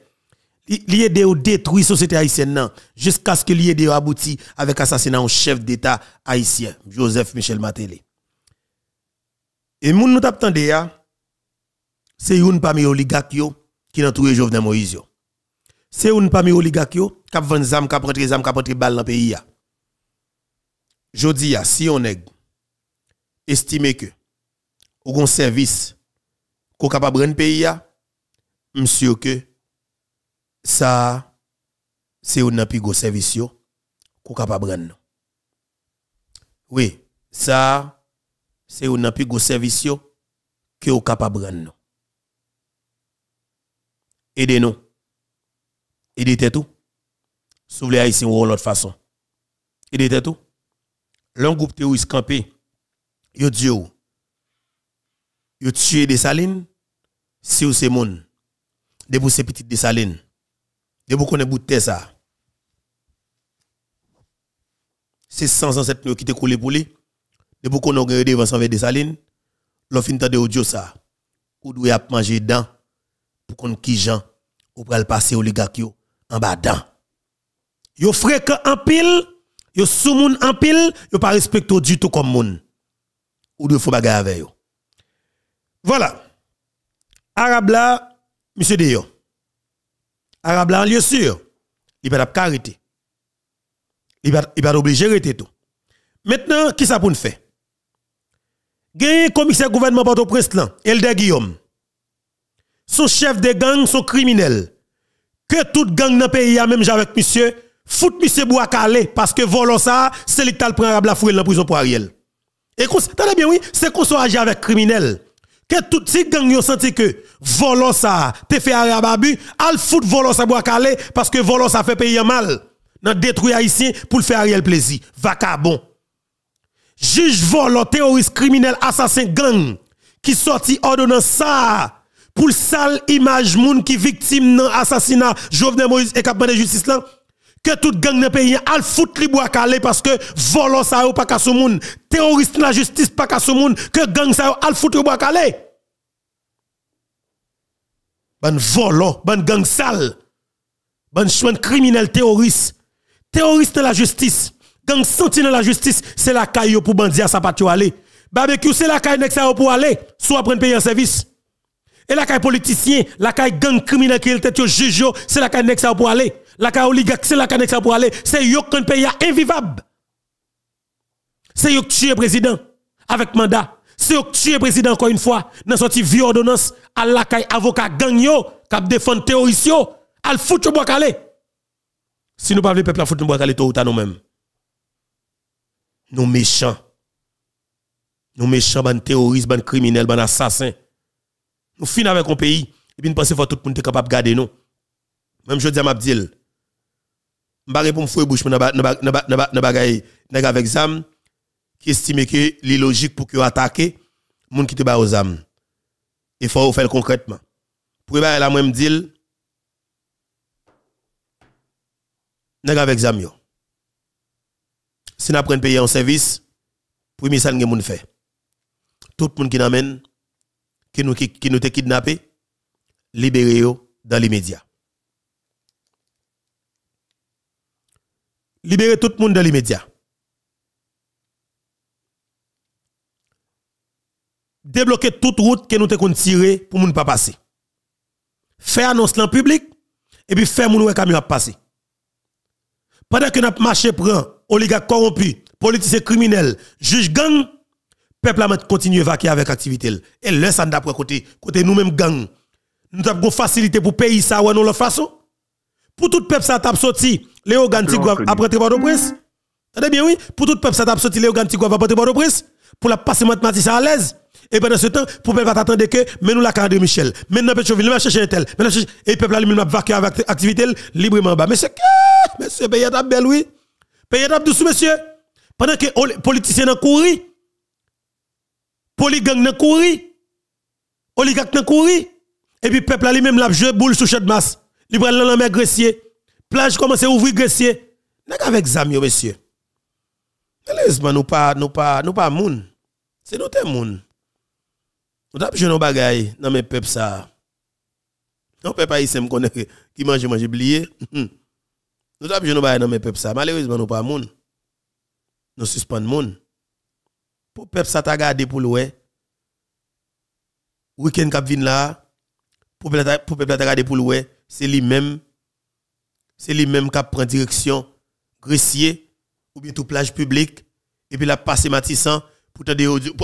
[SPEAKER 1] L'idée de détruire la société haïtienne jusqu'à ce que l'idée abouti avec l'assassinat au chef d'État haïtien, Joseph Michel Matel. Et moun nou tap tande ya, c'est une parmi oligarques qui trouvé Jovenel Moïse. C'est une parmi oligarques qui a vendu zam, qui a pris zam, qui a dans le pays. Jodi si on est estimé que un service qu'on capable rendre pays monsieur que ça c'est un plus gros service qu'on capable rendre. Oui, ça c'est un plus gros service que vous capable de rendre. Aidez-nous. Aidez tout. Voulez Haïtiens ou l'autre façon. Aidez tout. L'un groupe terroriste campé, yo dit yo. Tué des salines, si vous c'est moun. De vous c'est petit des salines. De vous connaissez bout de ça. C'est sans ancêtre qui te coulé pour lui. Pour qu'on ait devant sans des salines, l'offre de audio ça. Ou doit manger dedans pour qu'on qui gens ou le passer oligarque en bas dedans. Yo fréquent en pile, yo sous moun en pile, yo pas respecté du tout comme moun. Ou doit faut bagarre avec yo. Voilà. Arabe là, monsieur Deyo. Arabe en lieu sûr, il va pas arrêter. Il va obligé de tout. Maintenant, qui ça pour nous faire? Gagné commissaire gouvernement Port-au-Prince Elder Guillaume. Son chef de gang, son criminel. Que toute gang dans le pays a même avec monsieur, fout monsieur Bouakale parce que volant ça, c'est l'état prend la fouille dans la prison pour Ariel. Et t'as bien oui, c'est qu'on soit avec criminel. Que tout si gang yo senti que volant ça, te fait arababu, al fout volant ça Bouakale parce que volant ça fait payer mal. Dans détruire haïtien pour le faire Ariel plaisir. Vacabon juge volant, terroriste criminel, assassin gang, qui sorti ordonnance ça, pour le sale image moun qui victime dans assassinat Jovenel Moïse et cap de justice là, que toute gang dans pays al fout li bois calé parce que volant ça pas ka moun, terroriste la justice pas ka moun, que gang ça al fout bois calé. Ban volant, ban gang sale, ban chouan criminel terroriste, terroriste la justice gang sentinelle la justice, c'est la caille pour bandit à sa patio aller. Barbecue, c'est la caille nexa pour aller, soit prendre payer en service. Et la caille politicien, la caille gang criminel qui était juge, c'est la caille nexa pour aller. La caille oligarque, c'est la caille nexa pour aller. C'est yo un pays invivable. C'est yo qui tue président avec mandat. C'est yo qui tue président encore une fois dans sorti vie ordonnance à la caille avocat gang yo qui défend terroriste yo, al foutre bois calé. Si nous pas le peuple à foutre bois calé tout ou nous même nous méchants. Nous méchants, ban terroristes, ban criminels, ban assassins. Nous finissons avec un pays, et puis nous pensons que tout le monde est capable de garder nous. Même je dis à Mabdil, pour me faire bouche dans bagaille avec zam qui estime que c'est logique pour que attaquer monde qui te bat aux âmes. Il faut faire concrètement. Pour la moi me dire nèg avec zam yo si nous prenons payer en service, premier ça nous fait. Tout monde qui nous qui nous qui nous kidnappé, libéré dans les médias. Libérer tout le monde dans les médias. Débloquer toute route que nous avons tiré pour ne pas passer. Faire annonce en public et puis faire mon camion passer. Pendant que nous marché prend oligarques corrompus, politiciens criminels, juges gang, peuple a continue à vaquer avec activité. Et là, ça n'a pas côté, côté nous-mêmes gang. nous avons facilité pour payer ça ou non l'autre façon. Pour tout peuple ça t'a sorti les organes après tribunal de prince. Attendez bien oui, pour tout peuple ça t'a sorti les organes après tribunal de prince pour la passer mathématique à l'aise. Et pendant ce temps, pour peuple attendre que mais nous la carte de Michel. Maintenant Pétionville, va chercher un tel. Et peuple lui même vaquer avec activité librement bas. Monsieur monsieur pays t'a belle oui. Pays t'a douce monsieur. Pendant que les politiciens ont couru, polygang ont couru, oligarques ont couru, et puis peuple lui-même l'a joué boule sous de masse. Il prend la mer gressier. plage commence à ouvrir gressier. N'est avec Zamio, oh, monsieur. Malheureusement, nous pas, nous pas, nous pas moun. C'est nous tes moun. Nous avons besoin de bagaille dans mes peuples ça. Non, peuple haïtien me connaît qui mange, mange, oublié. nous avons besoin de bagaille dans mes peuples ça. Malheureusement, nous pas moun. Nous suspendons moun. Pour peuple ça t'a gardé pour le Week-end qui vient là, pour peuple t'a gardé pour le c'est lui-même c'est lui-même qui prend direction grecier ou bien tout plage publique et puis la passer Matissan pour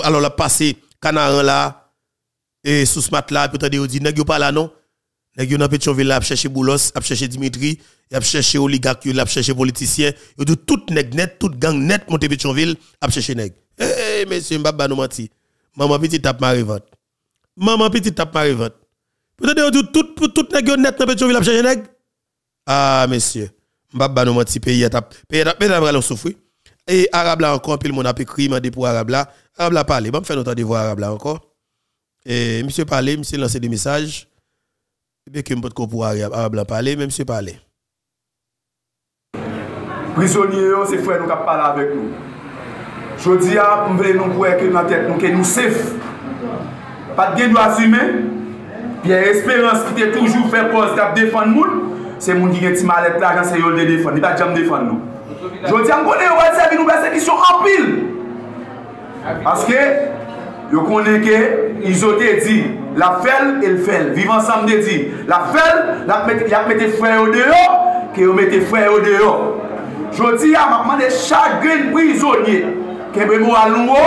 [SPEAKER 1] alors la passer Canaran là et sous ce mat là pour te dire nèg pas là non? Nèg yo dans Pétionville là chercher Boulos a chercher Dimitri a chercher oligarque a chercher politicien yo tout nèg net tout gang net monter Pétionville a chercher nèg. Eh monsieur mbaba nous menti. Maman petit tape marivante maman petit tape marivante peut-être dire tout tout nèg net dans Pétionville a chercher nèg? Ah monsieur. Mbaba nous menti pays a pays a pays a souffrir et arabe là encore puis le monde a écrit mandé pour arabe là arabe là parler bon faire notre devoir arabe là encore et monsieur parler monsieur lancer des messages. Bien que m'pot pour arabe là parler mais monsieur parler
[SPEAKER 2] prisonniers c'est frère nous qui parler avec nous. Je dis à nous nous croire que dans tête nous que nous safe. Pas de droits humains puis espérance qui était toujours fait pause de défendre nous se moun ki gen ti malet plajan se yol de defan, ni pa jam defan nou. Jodi an konen yo wad sebi nou persekisyon anpil. Aske, yo konen ke, izote di, la fel el fel, vivan samde di, la fel, la mette fwe yo deyo, ke yo mette fwe yo deyo. Jodi an makman de chagren prizonye, kebe mou al nou yo,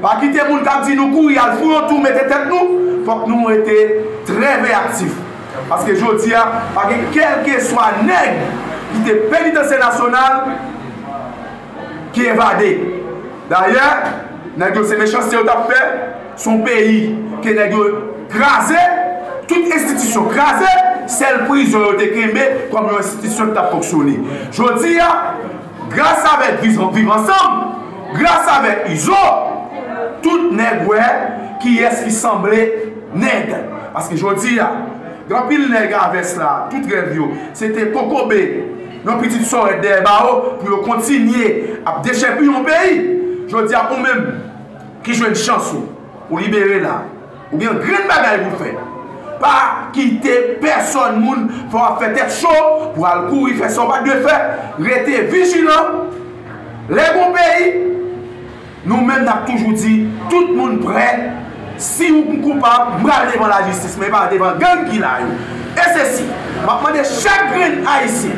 [SPEAKER 2] pa kite moun kap di nou kou, yal fwe yo tou mette tek nou, fok nou ete tre reaktif. Paske jodi a, pake kelke swa neg ki te penitense nasyonal ki evade. Daye, neg yo se mechans se yo tap fe, son peyi ke neg yo krasè, tout institisyon krasè, sel priz yo yo te kremè kom yo institisyon tap foksyoni. Jodi a, grasa vek viv ansam, grasa vek izo, tout neg we ki es ki semblé neg. Paske jodi a, Granpil nega aves la, tout rev yo, se te pokobe, nan pitit sore de ba o, pou yo kontinye ap dechepi yon peyi. Jodi ap ou mem, ki jwen chansou, ou libere la, ou gen gren bagay pou fè. Pa kite person moun, fwa fè tèt chou, pou al kou y fè son bak de fè, rete vijilan, le bon peyi. Nou men ap toujou di, tout moun pren, Si ou koupab, mbral devan la jistis, mwen pa devan gang ki la yo. E se si, mwen de chakren a yisi.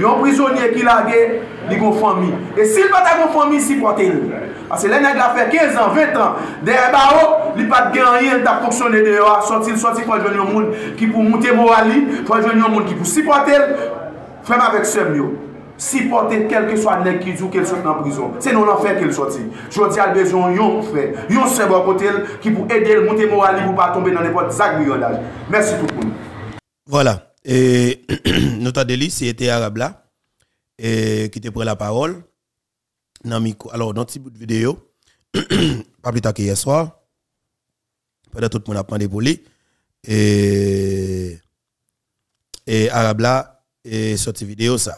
[SPEAKER 2] Yon prizonye ki la ge, li kon fami. E sil pata kon fami, si pote li. Ase le neg la fe 15 an, 20 an, deye ba o, li pat gen yon ta foksyone de yo a, sotil, sotil, fwa jwen yon moun ki pou moute morali, fwa jwen yon moun ki pou si pote li, fèm avèk sem yo. Supporter quel que soit nègre qui dit qu'elle soit en prison. C'est non l'enfer qu'elle sortit. Je dis à besoin yon frère, yon seul côté qui pour aider le monter moral pour pas tomber dans n'importe zac brigandage. Merci tout le monde.
[SPEAKER 1] Voilà. Et notre délice, c'était arabe là et qui te prend la parole. Alors, dans ce bout de vidéo, pas plus tard qu'hier soir, pendant tout le monde a pris pour lui, et, et Arabe là, et sorti vidéo ça.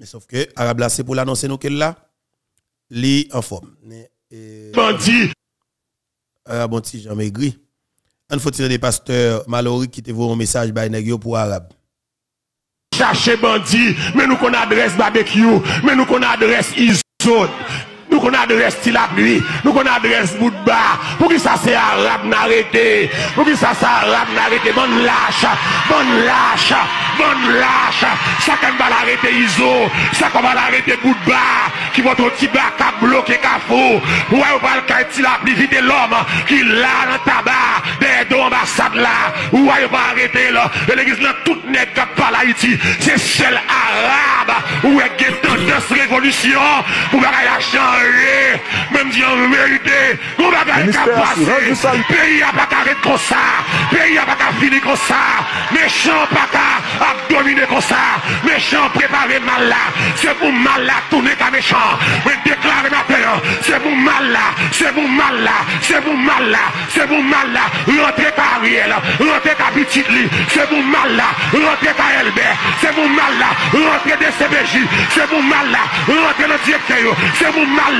[SPEAKER 1] Mais sauf que Arabe là, c'est pour l'annoncer nous qu'elle là, li en forme.
[SPEAKER 6] Bandi!
[SPEAKER 1] Arabe, bon, si j'en maigri. Un faut-il des pasteurs malheureux qui te voient un message by pour Arabe
[SPEAKER 6] chercher bandit, mais nous qu'on adresse barbecue, mais nous qu'on adresse isode. Nous qu'on adresse la pluie, nous qu'on adresse bas. Pour que ça c'est arabe n'arrêter. Pour que ça c'est arabe n'arrêter. Bonne lâche, bonne lâche, bonne lâche. Ça qu'on va l'arrêter iso, ça qu'on va l'arrêter bas. Qui va ton petit bas qui bloqué cafou. Ouais, on va le quartier la pluie vite l'homme qui l'a dans tabac. des deux ambassades là, ou a pas arrêté là, et l'église là, toute n'est pas par l'Haïti, c'est celle arabe, où est que tendance révolution, pour bagaille a changé, même si en vérité, pour bagaille a passé, pays a pas carré comme ça, pays a pas fini comme ça, méchant pas qu'à dominer comme ça, méchant préparé mal là, c'est pour mal là, tourner comme méchant, mais déclarer matin, c'est pour mal là, c'est pour mal là, c'est pour mal là, c'est pour mal là, rentrer par Ariel, rentrer par Petit c'est pour mal là, rentrer par Elbert, c'est pour mal là, rentrer des CBJ, c'est pour mal là, rentrer le directeur, c'est pour mal là,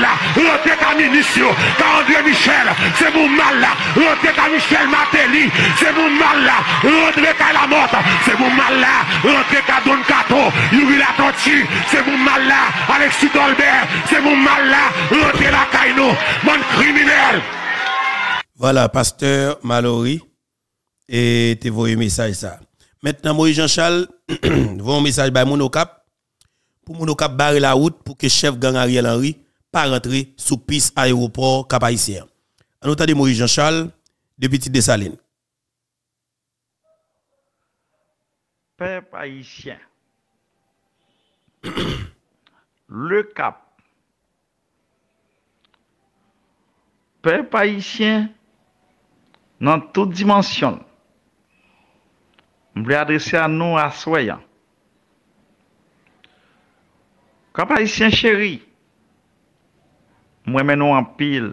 [SPEAKER 6] Michel, c'est Michel c'est la c'est Don la mon criminel.
[SPEAKER 1] Voilà, pasteur Mallory. Et vois un message ça. Maintenant, Moïse Jean-Charles, voit un message par Monocap. Pour Monocap barrer la route pour que chef gang Ariel Henry pas rentrer sous piste aéroport Cap Haïtien. En de Moïse Jean-Charles, depuis Petite Dessaline.
[SPEAKER 7] Père haïtien. Le Cap. Père haïtien dans toute dimension. Je vais adresser à nous à soyons. Quand haïtien chéri, mwen menon an pil.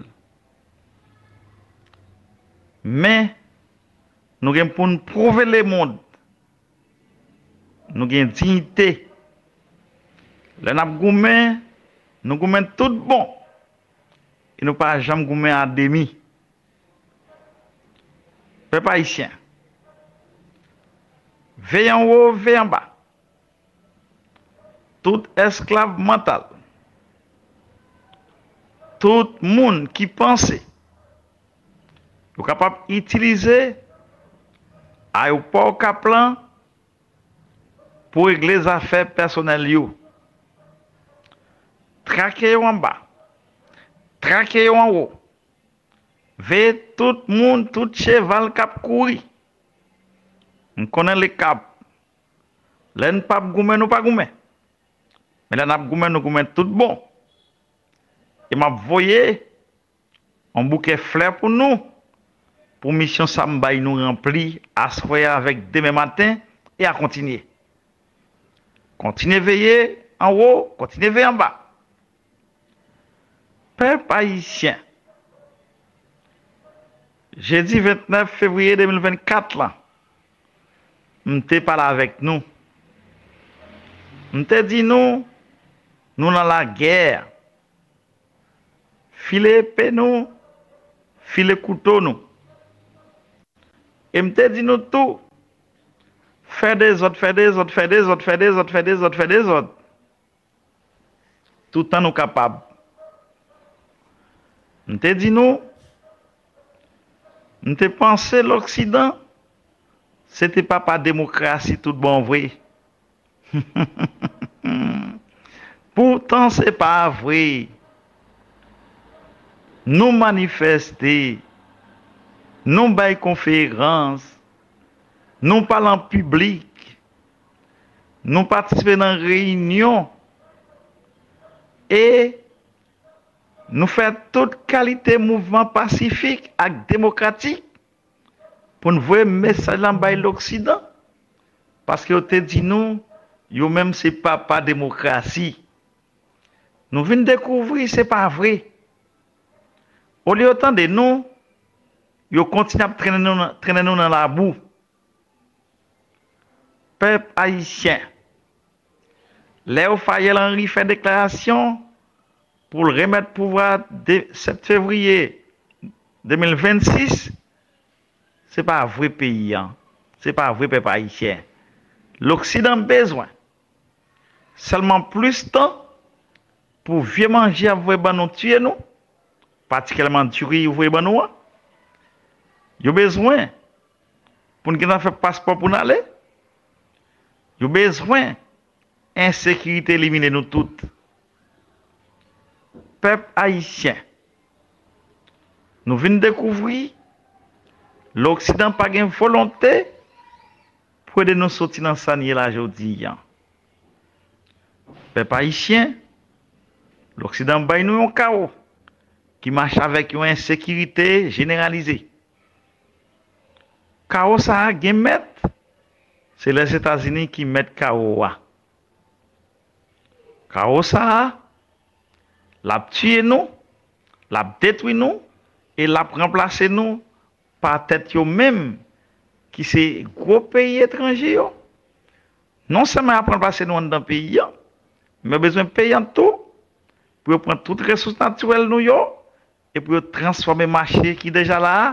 [SPEAKER 7] Men, nou gen pou nou prove le moun. Nou gen dignite. Le nap goumen, nou goumen tout bon. E nou pa jam goumen an demi. Pe pa isyen. Veyan ou, veyan ba. Tout esklav mental. tout moun ki panse yo kapap itilize ayopor kaplan pou regle zafè personel yo. Trake yo an ba, trake yo an ou, ve tout moun tout cheval kap kouri. M konen le kap, len pap goumen ou pa goumen, men len ap goumen ou goumen tout bon. Et m'a voyé un bouquet fleurs pour nous. Pour mission Samba nous rempli à soir avec demain matin et à continuer. Continuez veiller en haut, continuez veiller en bas. Peuple haïtien. Jeudi 29 février 2024 là. M'te parlé avec nous. M'te dit nous, nous dans la guerre. Filer épée nous, filer couteau nous. Et m'te dit nous tout. Faire des autres, faire des autres, faire des autres, faire des autres, faire des autres, faire des autres. Tout le temps nous capables. M'te dit nous, m'te pensé l'Occident c'était pas par démocratie tout bon. Pourtant, c'est pas vrai. Nous manifester, nous bail conférence, nous parlons en public, nous participons dans réunion et nous faisons toute qualité mouvement pacifique et démocratique pour nous voir message dans l'Occident. Parce que te dit nous, yo même c'est pas pas démocratie. Nous venons découvrir c'est pas vrai. Au lieu de nous, yo continue à traîner nous, dans la boue. Peuple haïtien. Léo Fayel Henry fait déclaration pour le remettre pouvoir de 7 février 2026 ce n'est pas un vrai pays, hein. ce n'est pas un vrai peuple haïtien. L'Occident a besoin seulement plus de temps pour vieux manger à nous tuer nous, partikelman Turi yon vwe ban nou an. Yo bezwen pou nou genan fè paspor pou nou ale. Yo bezwen insekirite elimine nou tout. Pep Haitien nou vin dekouvri l'Oksidan pa gen volonté pou ede nou soti nan sanye la jodi yan. Pep Haitien l'Oksidan bay nou yon kao. Qui marche avec une insécurité généralisée. Chaos ça c'est les États-Unis qui mettent chaos. Chaos ça l'a tué nous, l'a détruit nous et l'a remplacé nous par tête même qui c'est gros pays étranger Non seulement à remplacer nous dans le pays, mais besoin de payer tout pour prendre toutes les ressources naturelles nous e pou yo transforme machè ki deja la a,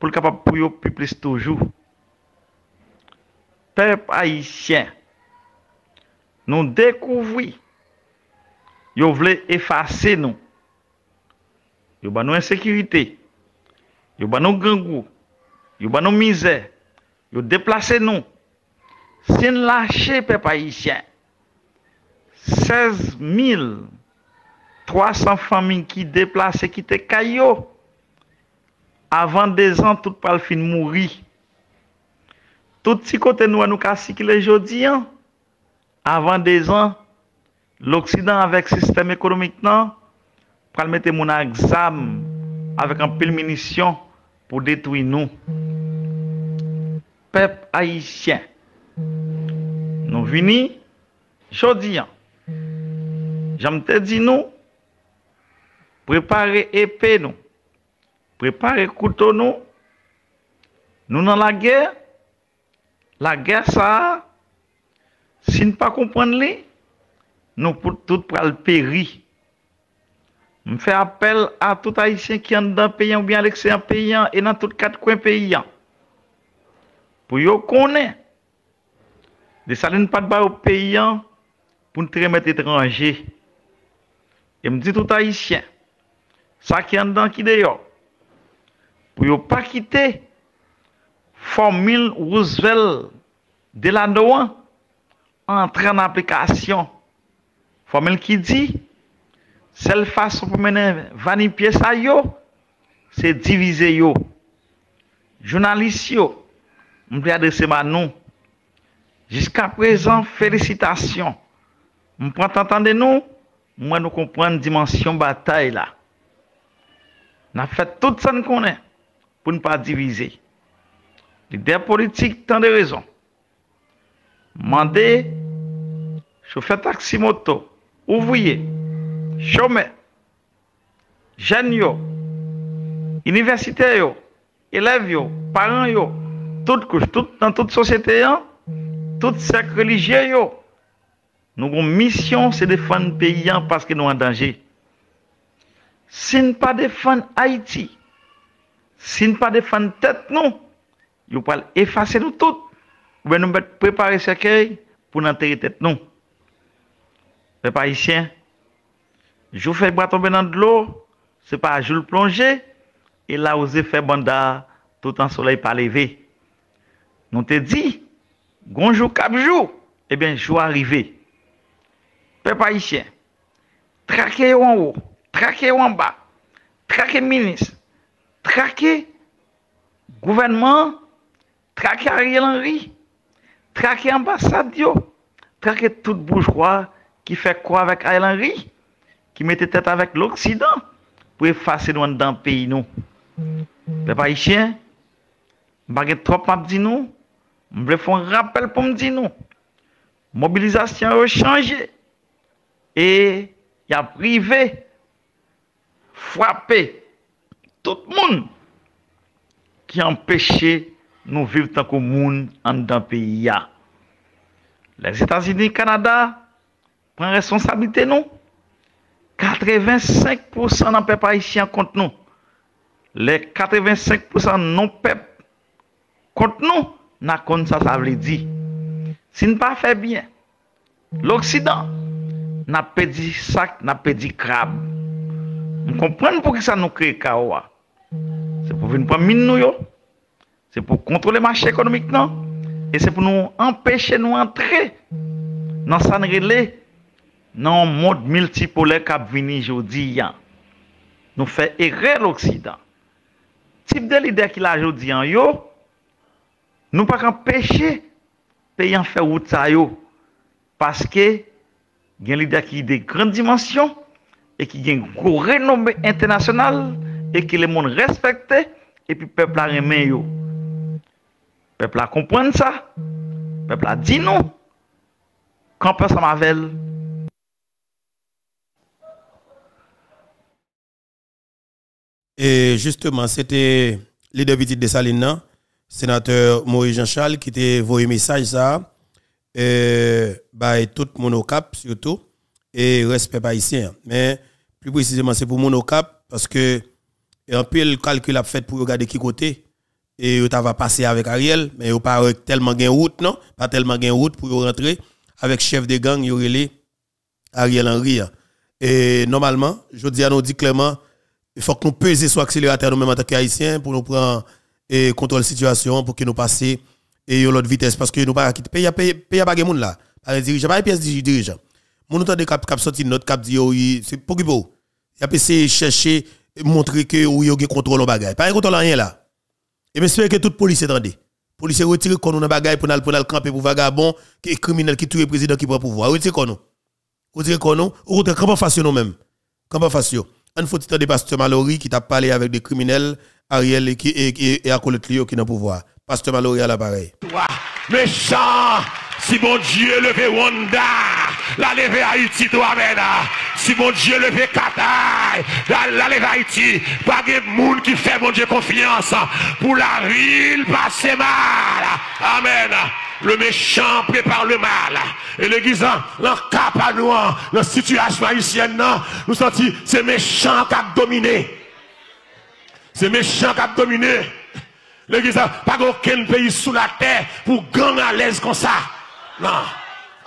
[SPEAKER 7] pou l kapap pou yo pi plis toujou. Pep Haitien, nou dekouvri, yo vle efase nou, yo ban nou ensekirite, yo ban nou gangou, yo ban nou mizè, yo deplase nou, sin lache pep Haitien, 16 000 300 famin ki deplase ki te kayo. Avan de zan, tout pal fin mouri. Tout si kote nou anou kasi ki le jodi an. Avan de zan, l'Oksidan avek sistem ekonomik nan, pral mette moun a exam avek an pil minisyon pou detwi nou. Pep Haitien. Nou vini, jodi an. Jam te di nou, préparer épée nous, préparer couteau nous, nous dans la guerre, la guerre ça, si ne pas comprendre nous pour tout pour le périr. Je fais appel à tout haïtien qui est dans pays ou bien à l'extérieur pays et dans tous quatre coins pays. Pour yo connaître de salines pas de au pays pour nous remettre étranger. Et me dit tout haïtien, sa ki an dan ki deyo. Pou yo pa kite formil Roosevelt de la Noan entre an aplikasyon. Formil ki di, sel fason pou menen vanipye sa yo, se divize yo. Jounalist yo, mple adrese man nou. Jiska prezan, felicitasyon. Mwen prantantan de nou, mwen nou kompren dimensyon batay la. Là. On a fait tout ça qu'on connaît pour ne pas diviser. Leader politique, tant de raisons. Mandé, chauffeur taxi moto, ouvrier, chômeur, yo, yo, élèves yo, parents yo, tout, dans toute société, hein, toutes sectes religieux yo. Nous avons mission, c'est défendre le pays hein, parce que nous en danger. Si nous ne pas Haïti, si nous ne pas défendre tête nous, nous pouvons effacer nous toutes. Ou nous préparer ce pour enterrer tête nous. Les haïtien, je fais boire tomber dans de l'eau, c'est pas je le plonger, et là, vous fait banda tout en soleil pas levé. Nous te dit, bonjour cap jour, eh bien, jour arrivé. Peuple haïtien, traquez en haut, traquez en bas, traquez ministre, traquez gouvernement, traquez Ariel Henry, traquez ambassade, traquez tout bourgeois qui fait quoi avec Ariel Henry, qui mettait tête avec l'Occident pour effacer nous dans le pays. Nous. Peuple haïtien, je ne trop m'a dit nous, je veux faire un rappel pour me dire nous. Mobilisation a changé et il a privé, fwape tout moun ki empèche nou viv tankou moun an dan peyi ya. Les Etats-Unis, Kanada, pren responsabilite nou. 85% nan pep Haitien kont nou. Le 85% nan pep kont nou, nan kon sa sa vle di. Sin pa fe bien, l'Oksidan, nan pedi sak, nan pedi krab. On comprend pourquoi ça nous crée chaos. C'est pour venir prendre mine nous C'est pour contrôler le marché économique et c'est pour nous empêcher nous entrer dans ça dans le monde multipolaire qui venu aujourd'hui. Nous fait erreur l'Occident. type de leader qui l'a aujourd'hui en yo, nous pas empêcher payant faire route ça parce que il y a leader qui a des grandes dimensions et qui a une gros renommée internationale et que le monde respecte et puis peuple a remis yo. Peuple a comprendre ça. Peuple a dit non. Quand personne m'avelle.
[SPEAKER 1] Et justement, c'était leader petit de Salina, sénateur Maurice Jean-Charles, qui t'a envoyé message ça, et bah, tout monocap surtout, et respect haïtien. Mais plus précisément, c'est pour monocap, parce que un peu le calcul a fait pour regarder qui côté, et tu va passer avec Ariel, mais il pas tellement gain route, non? Pas tellement gain route pour rentrer. Avec chef de gang, il y Ariel Henry. Et normalement, je dis à nous dit clairement, il faut que nous pesions sur l'accélérateur nous-mêmes en tant qu'Haïtiens pour nous prendre et contrôler la situation pour que nous passions et l'autre vitesse. Parce que nous pas quitter pays pays pays monde là. Par les dirigeants pas pièce dirigeant mon de cap cap sorti notre cap dit c'est pour qui pour il a essayé chercher montrer que oui il contrôle bagage pas contrôle rien là et j'espère que toute police rendue police retire qu'on nous bagage pour nous pour nous camper pour vagabond qui criminel qui tue le président qui prend pouvoir retire qu'on nous retire qu'on nous ou camp face nous même camp face un faut de pasteur Mallory qui t'a parlé avec des criminels, Ariel et, qui, et, et, à côté qui est dans pouvoir. Pasteur Mallory à l'appareil.
[SPEAKER 6] Méchant, si mon Dieu levé Wanda, la levé Haïti, toi, Si mon Dieu levé Qatar, la, levé Haïti, pas de monde qui fait mon Dieu confiance pour la ville passer mal. Amen le méchant prépare le mal. Et l'église, dans cap à nous, dans la situation haïtienne, nous sentons c'est méchant qui a dominé. C'est méchant qui a dominé. L'église, pas aucun pays sous la terre pour gagner à l'aise comme ça. Non.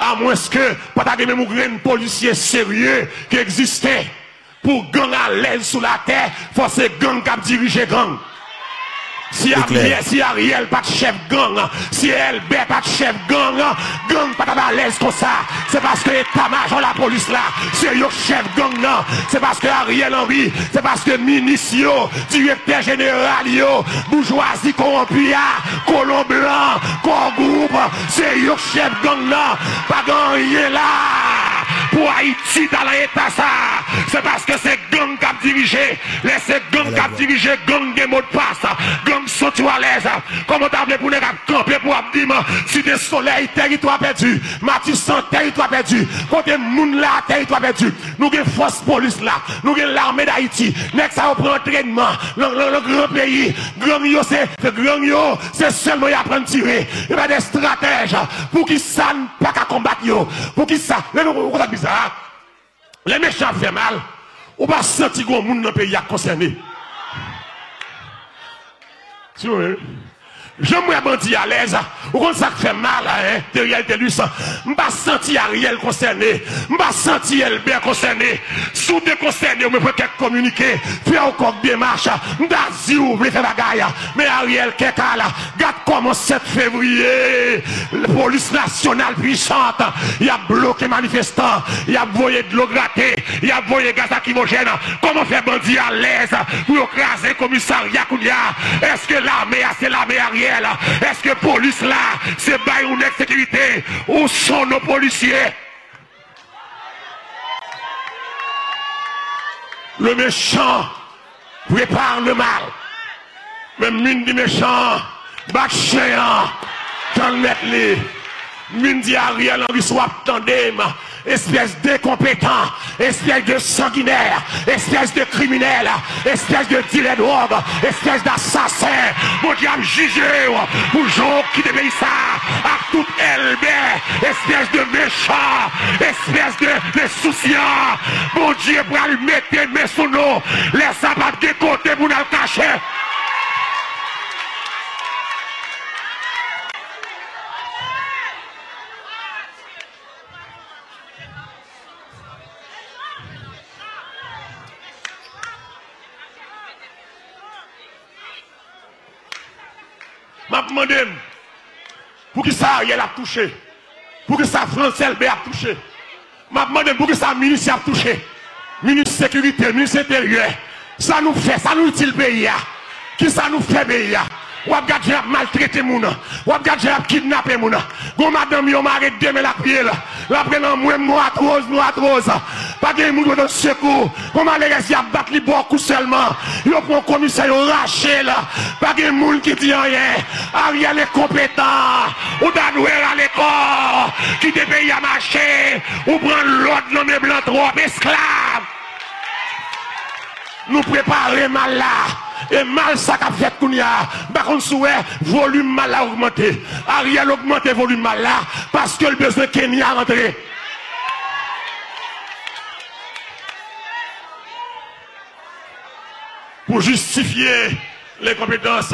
[SPEAKER 6] À moins que, pas de même un policier sérieux qui existait. Pour gagner à l'aise sous la terre, c'est gang a dirigé gang. Si Ariel, si Ariel pas de chef gang, si LB pas de chef gang, gang pas à l'aise comme ça. C'est parce que l'état-major la police là, c'est le chef gang là. C'est parce que Ariel Henry, c'est parce que ministre, directeur général yo, bourgeoisie corrompue, colon blanc, corps groupe, c'est le chef gang là. Pas rien là pour Haïti dans l'état ça. C'est parce que c'est gang qui a dirigé. Laissez gang qui a dirigé, gang des mots de passe. Gang sont à l'aise. Comment t'as pour nous camper pour dire si des soleil, territoire perdu. Matisson, territoire perdu. Côté moun là, territoire perdu. Nous avons force police là. Nous avons l'armée d'Haïti. Next ça prend entraînement. Le, grand pays. Grand yo c'est, grand yo, c'est seulement y apprendre tirer. Il y a des stratèges pour qu'ils ça pas qu'à combattre. Pour qu'ils ça, les méchants font mal. Ou pas sentir que le monde dans le pays concerné. Si vous je me bandit à l'aise. Ou quand ça fait mal, hein, derrière Je ne pas senti Ariel concerné. Je pas senti bien concerné. Sous des concernés, je peux communiquer. Faire encore des marches. Je dit ou faire bagaille. Mais Ariel, qu'est-ce là? Regarde comment 7 février, la police nationale puissante, il a bloqué manifestants. Il a voyé de l'eau gratter. Il a voyé gaz lacrymogène. Comment faire bandit à l'aise pour écraser commissariat Est-ce que l'armée, c'est l'armée Ariel? kriminelle, eske polis la, se bay ou nek sekirite, ou son nou polisye. Le mechant prepare le mal. Men min di mechant, bak cheyan, tan net li. Min di a riel an riswap tan dem, espèce d'incompétent, espèce de sanguinaire, espèce de criminel, espèce de dealer drogue, espèce d'assassin. Mon Dieu, jugé pour gens qui déveillent ça à toute LB, espèce de méchant, espèce de, de souciant. Mon Dieu, pour lui mettre mes sous nous, ça pas de côté pour nous cacher. M'a demandé pour que ça Ariel a touché, pour que ça France LB a touché, m'a demandé pour que ça ministre a touché, ministre sécurité, ministre intérieur, ça nous fait, ça nous dit le pays. Qui ça nous fait payer Ou ap gade ap maltraité moun. Ou ap gade moun. Gon madame yo m'arrête demain la là La. Prenant moi noir rose noir rose. Pas de moun de secours. Gon malheureux y a battre li beaucoup seulement Yo prend commissaire yo raché là Pas de moun qui dit rien Ariel est compétent Ou d'adouer à l'école Qui te paye à marcher Ou prend l'autre nommé blanc trop. Esclave nous préparer mal là. Et mal ça qu'a fait Kounia. Par contre, souhait, volume mal a augmenté. Ariel augmenté volume mal là parce que le besoin Kenya rentré. Pour justifier les compétences.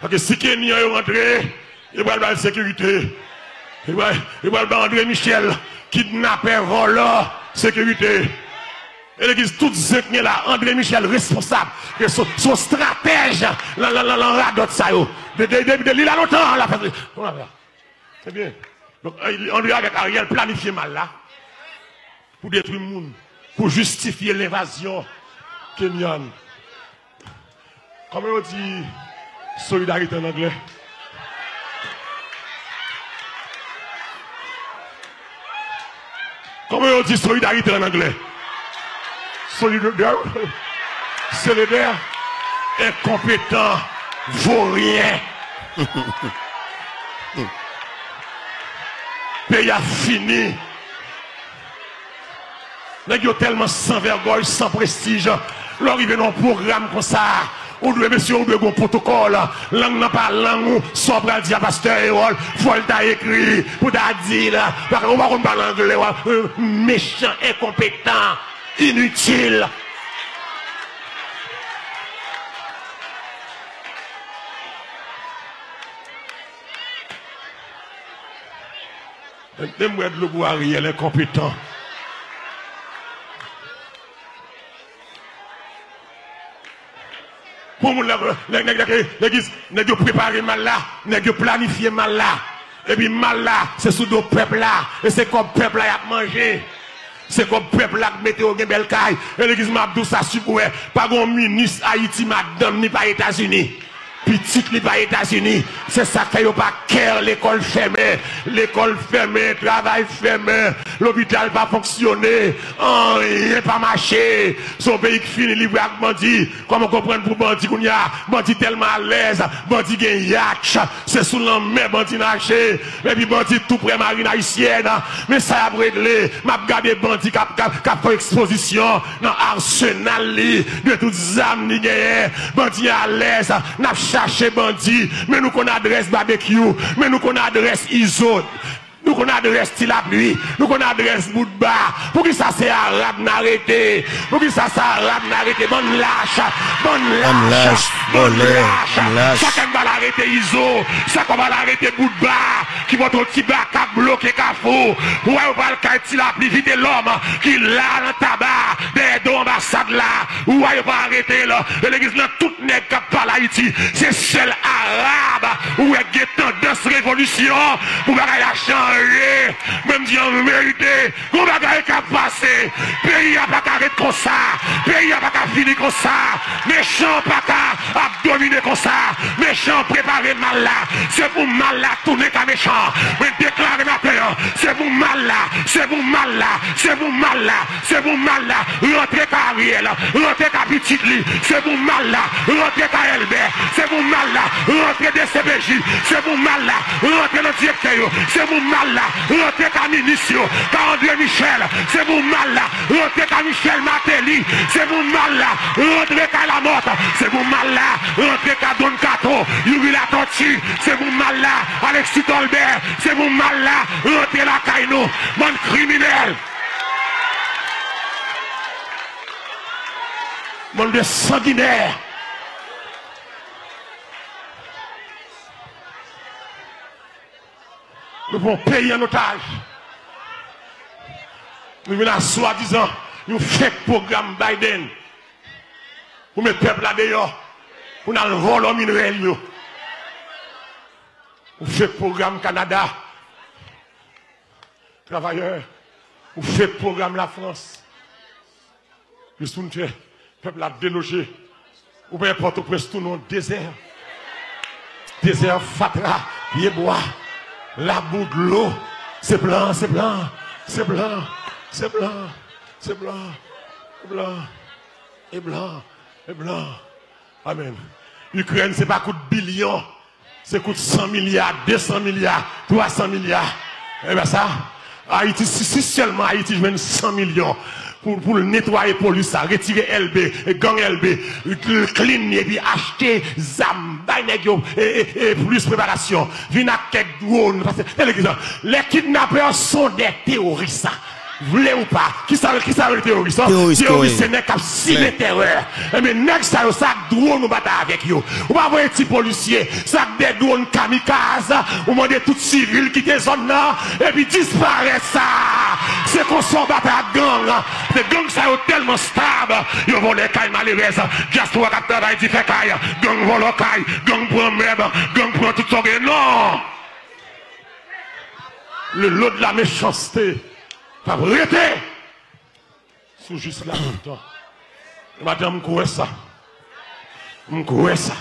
[SPEAKER 6] Parce que si Kenya est rentré, il va la sécurité. Il va, il va André Michel, kidnapper, voleur, sécurité. Et l'église toute est là, André Michel responsable, son, son stratège, la la la la radot ça. De de de de a longtemps. C'est bien. Donc André avec Ariel planifié mal là pour détruire le monde, pour justifier l'invasion kenyane. Comment on dit solidarité en anglais? Comment on dit solidarité en anglais? Solidaire, incompétent, vaurien. Pays a fini. Gens tellement sans vergogne, sans prestige. Leur arrive dans un programme comme ça. On doit, monsieur, on doit un protocole. Langue n'a pas langue, soit pour dire pasteur Hérol, faut le écrit, pour dire, on va parler anglais, méchant, incompétent inutile. Mwen mwen logo a riel inkompetant. Pou moun nèk yo prepare mal la, nèk yo planifiye mal la, epi mal la, se sou do pepl la, e se kom pepl la yap manje. C'est comme peuple là qui au bel. Et l'église m'a dit ça, pas un ministre Haïti, madame, ni pas États-Unis petite les pas États-Unis. C'est ça fait pas cœur l'école fermée, l'école fermée, travail fermé, l'hôpital pas fonctionné, rien pas marché. Son pays qui finit libre avec bandit. Comment comprendre pour bandit qu'on y a? Bandit tellement à l'aise, bandit gagne c'est sous main bandit naché, et bandit tout près marine haïtienne. Mais ça a réglé, m'a gardé bandit qui a fait exposition dans arsenal de toutes âmes ni bandit à l'aise, chercher bandit, mais nous qu'on adresse barbecue, mais nous qu'on adresse isot. Nous qu'on adresse la pluie, nous qu'on adresse bas. Pour que ça c'est arabe n'arrêter. Pour que ça c'est arabe n'arrêter. Bonne lâche, bonne lâche, bonne lâche. Chacun va l'arrêter ISO, chacun va l'arrêter bas. Qui va ton petit bas, qui bloqué, qui fou. Ouais, on va le quartier la pluie, vite l'homme qui l'a dans tabac, des deux ambassades là. Ouais, on va arrêter là. Et l'église là, toute nègre qui parle Haïti, c'est seul arabe. Ouais, est tendance révolution. Pour va changer. Même dit en vérité, qu'on va qu'à passer. Pays n'a pas qu'à être comme ça. Pays n'a pas qu'à finir comme ça. Méchant pas qu'à dominer comme ça. Méchant préparer mal là. C'est pour mal là, tourner comme méchant. Mais déclarer matin, c'est pour mal là. C'est pour mal là. C'est pour mal là. C'est pour mal là. Rentrer carrière, rentrer qu'à petit. C'est pour mal là. Rentrer qu'à Elbert. C'est pour mal là. Rentrer des CBJ. C'est pour mal là. Rentrer dans le directeur. C'est pour mal mal, rentrez qu'à ministre. Car André Michel, c'est mon mal, rentrez qu'à Michel Matéli, c'est mon mal, rentrez qu'à la mort, c'est mon mal, rentrez qu'à Don Cato, Yuri la Latochi, c'est mon mal, Alexis Tolbert, c'est mon mal, rentrez la Kaino, mon criminel. Mon de sanguinaire. nou pou peyi an otaj. Nou vina swa dizan, nou fek program Biden. Ou met pepla deyo, ou nan volon minrel yo. Ou fek program Kanada. Travayeur, ou fek program la Frans. Jistoun te, pepla deloje. Ou ben porto prestoun nou dezer. Dezer fatra, yeboa. La boue de l'eau. C'est blanc, c'est blanc, c'est blanc, c'est blanc, c'est blanc, c'est blanc, et blanc, et blanc. Amen. Ukraine, c'est pas coup de billion, c'est coup de 100 milliards, 200 milliards, 300 milliards. Eh bien ça, Haïti, si seulement Haïti, je mène 100 millions pour, pour nettoyer police, ça, retirer LB, gang LB, le clean et puis acheter ZAM, et, plus préparation. Vin à quelques drones. Les kidnappeurs sont des terroristes. Voulez ou pas Qui savent qui le terroriste
[SPEAKER 1] Terroriste,
[SPEAKER 6] Terroriste, c'est nèg qui si. Et mais nèg ça ça drone nous avec yo. Ou pas voir petit policier, ça des drones kamikaze, ou demander tout civil qui des zone là et puis disparaît ça. C'est qu'on s'en bat à gang. Les gangs ça tellement stable. Yo vont les cailles malheureuses. Just dit fait caille. Gang vole caille, gang prend merde, gang prend tout ça. Non. Le lot de la méchanceté. pa brete sou jist la moutan. Madame mkouwe sa. Mkouwe sa.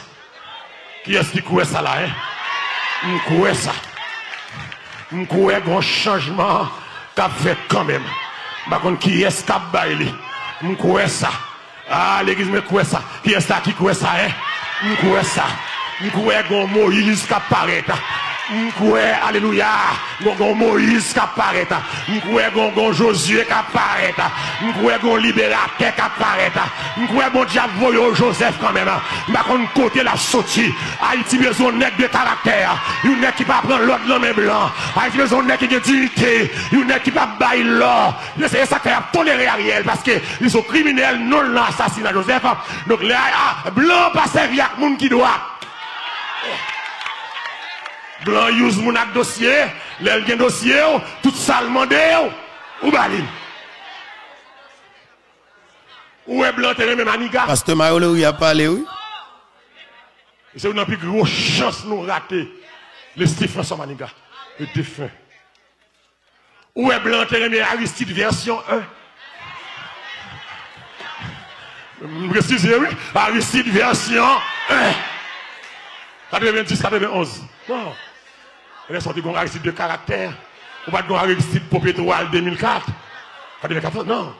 [SPEAKER 6] Ki eski kouwe sa la, eh? Mkouwe sa. Mkouwe goun chanjman kap fet kanmem. Bakon ki es kap bay li. Mkouwe sa. A, ah, legiz me kouwe sa. Ki es ta ki kouwe sa, eh? Mkouwe sa. Mkouwe goun mou yiz kap pareta. M'koué, alléluia, gon Moïse qui apparaît, m'koué gon Josué qui apparaît, m'koué gon libérateur qui apparaît, m'koué bon diable Joseph quand même, m'a kon côté la sortie, Haïti besoin nèg de caractère, une nèg qui pas prendre l'autre l'homme blanc, Haïti besoin nèg qui a dignité, une nèg qui pas bailler l'or, c'est ça qui a Ariel parce que ils sont criminels non l'assassinat Joseph, donc les ah, blanc pas servir à monde qui doit. Blanc use mon ak dossier, gen dossier, ou, tout ça le mandé, ou, ou balin. Ou est blanc terre même maniga?
[SPEAKER 1] Pasteur Mario, il a parlé, oui?
[SPEAKER 6] C'est une plus grosse chance nous rater. Le Steve François Maniga, le défunt. Ou est blanc même Aristide version 1? Je précise, oui, Aristide version 1. 90, 91. Non. Elle est sortie un Aristide de caractère. Ou pas de Aristide pour pétrole 2004. 2014, non.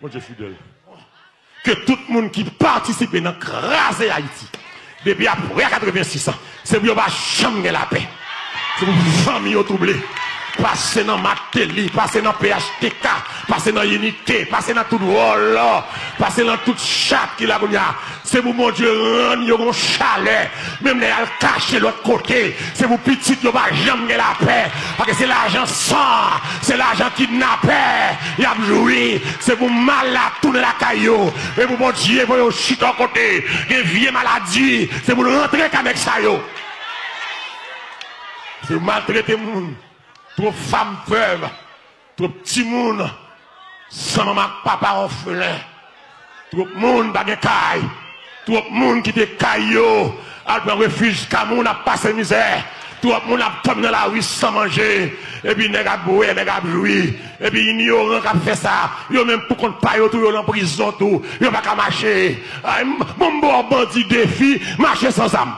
[SPEAKER 6] Mon Dieu fidèle. Que tout le monde qui participe dans craser Haïti, depuis après 86 ans, c'est pour pas jamais la paix. C'est pour famille troublée. Passer dans Matéli, passer dans PHTK, passer dans Unité, passer dans tout rôle passer dans toute chatte qui la C'est pour mon Dieu rendre yo un chalet, même les al cacher l'autre côté. C'est pour petit yo pas jamais la paix, parce que c'est l'argent sans, c'est l'argent kidnappé, y a joui, c'est pour mal la tourner la caillou, et pour mon Dieu pour yo chute à côté, une vieille maladie, c'est pour rentrer avec ça yo. C'est maltraiter monde. Trop femmes peuvent, trop petits monde, sans maman, papa orphelin, trop monde dans caille, trop monde qui te caillou, à prendre refuge, Cameroun a passé misère, trop monde a tombé dans la rue sans manger, et puis nèg a boire, nèg a jouir, et puis ignorant qui fait ça, yo même pour pas yo tout yo en prison tout, yo pas qu'à marcher, mon bon bandit défi, marcher sans âme.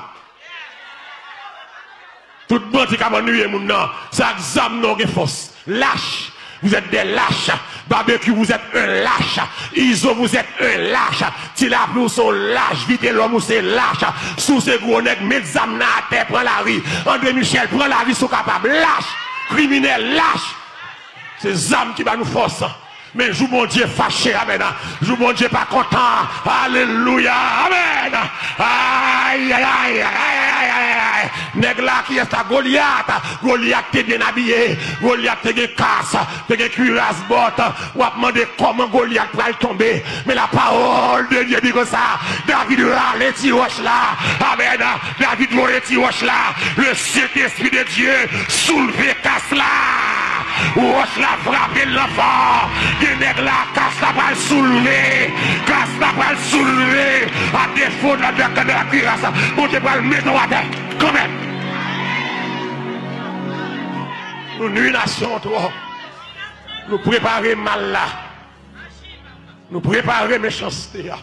[SPEAKER 6] Tout bandi qui a nué mon ça non force. Lâche. Vous êtes des lâches. Barbecue, vous êtes un lâche. Iso, vous êtes un lâche. Tilap, nous sommes lâches. Vite l'homme, c'est lâche. Sous ces gros nègres, mettez âmes à terre, prends la rue. André Michel, prends la rue, sont capables. Lâche. Criminel, lâche. C'est âmes qui va nous force. Mais joue mon Dieu fâché, amen. Joue mon Dieu pas content. Alléluia, amen. Aïe, aïe, aïe, aïe, aïe, aïe, aïe. Nèg là qui est à Goliath. Goliath t'es bien habillé. Goliath t'es bien casse. T'es bien cuirasse botte. Ou a demandé comment Goliath va tomber. Mais la parole de Dieu dit comme ça. David râle ti roche là. Amen. David mourait ti là. Le Saint-Esprit de Dieu soulevé casse là. Roche la frappé l'enfant. genèk la, kas la pral souleve, kas la pral souleve, a defo nan de akade la kirasa, moun te pral meton wate, konen. Nou nwi nasyon tro, nou prepare mal la, nou prepare mechanste ya,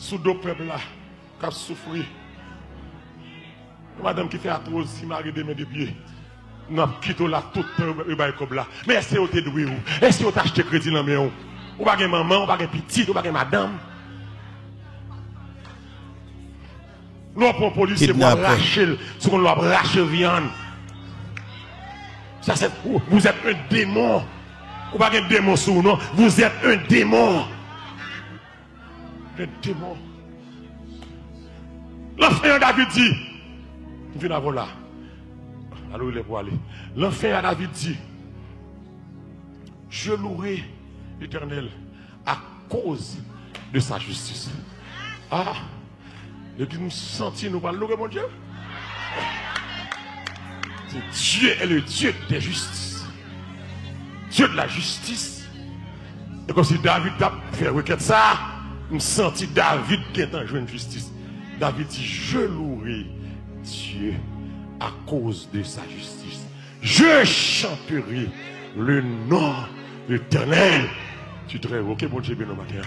[SPEAKER 6] sou do pebla, kap soufri. Nou madame ki te atroz si mari deme de biye, avons quitté là tout le bail comme là. Mais est-ce que vous êtes doué ou? Est-ce que vous avez acheté crédit dans mes ou? Ou pas maman, ou pas petite, ou pas madame? Nous avons policier pour racher, ce qu'on doit racher viande. Ça c'est vous êtes un démon. Ou pas un démon sous non, vous êtes un démon. Un démon. L'enfant David dit, viens là. Alors il est pour aller. L'enfant à David dit, je louerai l'éternel à cause de sa justice. Ah, et puis nous sentir, nous parlons, mon Dieu. Dieu est le Dieu des justices. Dieu de la justice. Et comme si David a fait requête ça, nous senti David qui est en de justice. David dit, je louerai Dieu à cause de sa justice. Je chanterai le nom de l'éternel. Tu te rêves, ok, bon Dieu, bien matin.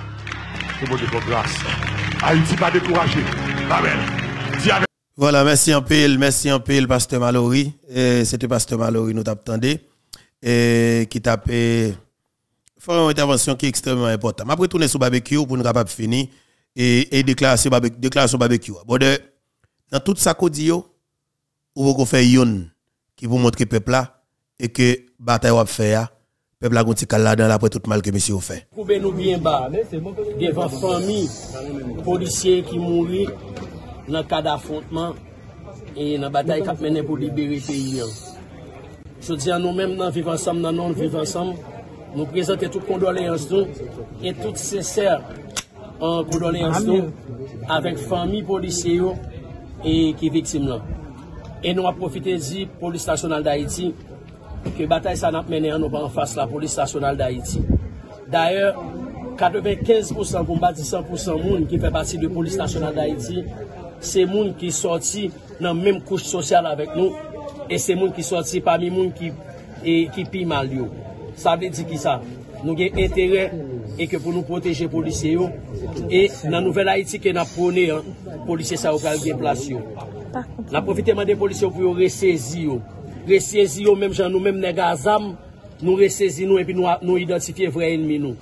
[SPEAKER 6] Que bon Dieu, grâce. Haïti pas découragé. Amen.
[SPEAKER 1] Voilà, merci en pile, merci en pile, Pasteur Mallory. C'était Pasteur Mallory, nous t'attendons. Et qui t'a fait une intervention qui est extrêmement importante. Je vais retourner sur barbecue pour nous capable finir et, et déclaration barbecue. Bon, de, dans tout ça qu'on dit, ou vous faire yon qui vous montre peuple là et que bataille va faire peuple là gonti dans après tout mal que monsieur fait.
[SPEAKER 8] Coupez nous bien bas devant famille policiers qui mourent dans cas d'affrontement et dans bataille qui a mené pour libérer pays. Je dis à nous-mêmes, nous vivons ensemble, nous non vivons ensemble, nous présentons toutes condoléances et toutes sincères en condoléances nous avec famille policière et qui victime là. E nou ap profitezi polis stasyonal da Haiti ke batay sa nap mene an nou pa an fas la polis stasyonal da Haiti. D'ayor, 95% pou mba di 100% moun ki fe bati de polis stasyonal da Haiti, se moun ki sorti nan menm kouche sosyal avek nou, e se moun ki sorti pa mi moun ki, e, ki pi mal yo. Sa vle di ki sa, nou gen entere e ke pou nou proteje polisye yo, e nan nouvel Haiti ke nap prone, polisye sa yo kal gen plasyon. Na profite man de polisyon pou yo resezi yo. Resezi yo menm jan nou menm nega zam, nou resezi nou epi nou, nou identifiye vre enmi nou.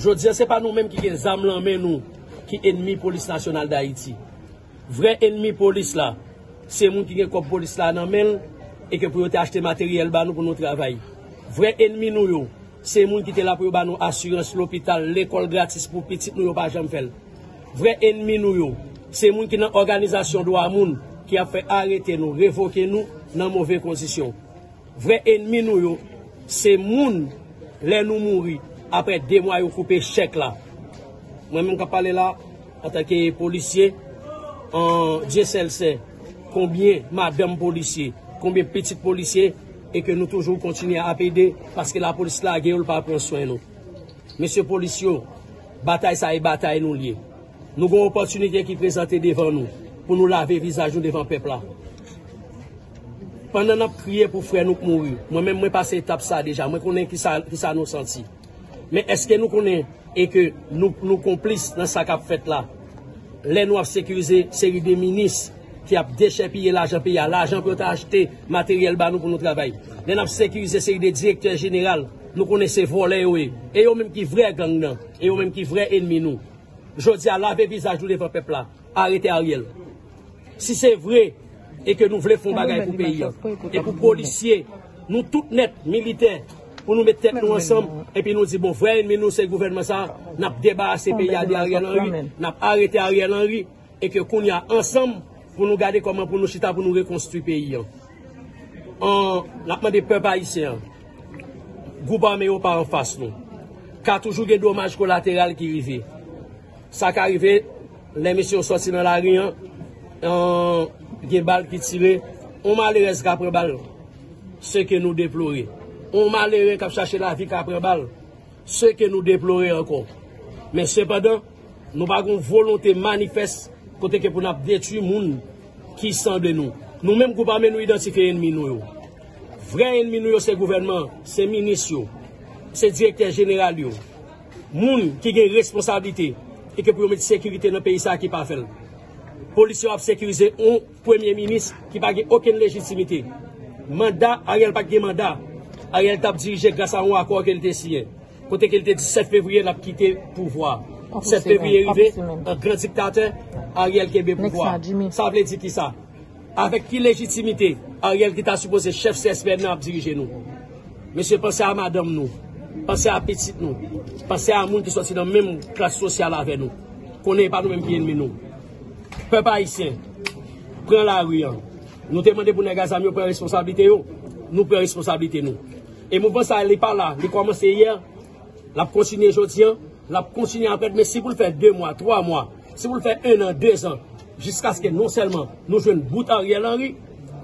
[SPEAKER 8] Jodze se pa nou menm ki gen zam lan men nou ki enmi polis nasyonal da Haiti. Vre enmi polis la, se moun ki gen kop polis la nan men, e ke pou yo te achete materyel ba nou pou nou travay. Vre enmi nou yo, se moun ki te la pou yo ba nou asyres l'opital, l'ekol gratis pou pitit nou yo pa jam fel. Vre enmi nou yo, se moun ki nan organizasyon do amoun, ki ap fè arete nou, revoke nou nan mouvè kondisyon. Vre enmi nou yo, se moun lè nou mouri apè demwa yo koupe chèk la. Mwen mwen ka pale la, atake polisye, an GSLC, konbyen madame polisye, konbyen petit polisye, e ke nou toujou kontinye apede, paske la polis la ge ou l pa prenswen nou. Mese polisyo, batay sa e batay nou liye. Nou goun opotunite ki prezante devan nou. pou nou lave vizaj nou devan pepla. Pendan ap kriye pou fre nou k mouri, mwen men mwen pase etap sa deja, mwen konen ki sa, ki sa nou santi. Men eske nou konen e ke nou, nou komplis nan sa kap fet la. Le nou ap sekurize seri de minis ki ap deche piye l'ajan piya, l'ajan pou ta achete materyel ba nou pou nou travay. Le nou ap sekurize seri de direktor general, nou konen se vole yo e. E yo menm ki vre gang nan, e yo menm ki vre enmi nou. Jodi a lave vizaj nou devan pepla, arete Ariel. Si se vre, e ke nou vle fon bagay pou peyi an, e pou polisye, nou tout net, militer, pou nou mette tek nou ansam, epi nou di bon vre, men nou se gouvernement sa, nap deba se peyi a di Ariel Henry, nap arete Ariel Henry, e ke kon ya ansam, pou nou gade koman pou nou chita, pou nou rekonstru peyi an. An, napman de pep haisyen, gouban me yo pa an fas nou, ka toujou gen domaj kolateral ki rive. Sa ka rive, le misyon soti nan la riyan, an, gen bal ki tire, on malere se kapre bal, se ke nou deplore. On malere kap chache la vi kapre bal, se ke nou deplore ankon. Men sepadan, nou bagon volonte manifest kote ke pou nap detu moun ki san de nou. Nou menm kou pa men nou identife enmi nou yo. Vre enmi nou yo se gouvernement, se minis yo, se direkter general yo. Moun ki gen responsabilite e ke pou yo meti sekirite nan peyi sa ki pa fel. polisyon ap sekirize ou premier minis ki bagye oken legitimite. Manda, a riel bagye manda, a riel tap dirije grasa ou akor ke lte siye. Kote ke lte 17 fevriye lap kite pouvoi. 17 fevriye rive, an gran diktate, a riel kebe pouvoi. Sa vle di ki sa. Avek ki legitimite, a riel ki ta suppose chef CSPN ap dirije nou. Mese pense a madame nou. Pense a petit nou. Pense a moun ki sosi nan menm klas sosyal ave nou. Konen pa nou menm ki enmi nou. Pe pa isen, pren la riyan. Nou temande pou nega zamyon pren responsabilite yo, nou pren responsabilite nou. E mouvan sa li pa la, li komanse yer, la pou konsinye jodian, la pou konsinye apret, men si pou l fè 2 mwa, 3 mwa, si pou l fè 1 an, 2 an, jiska skè non selman nou jwen bout Ariel Henry,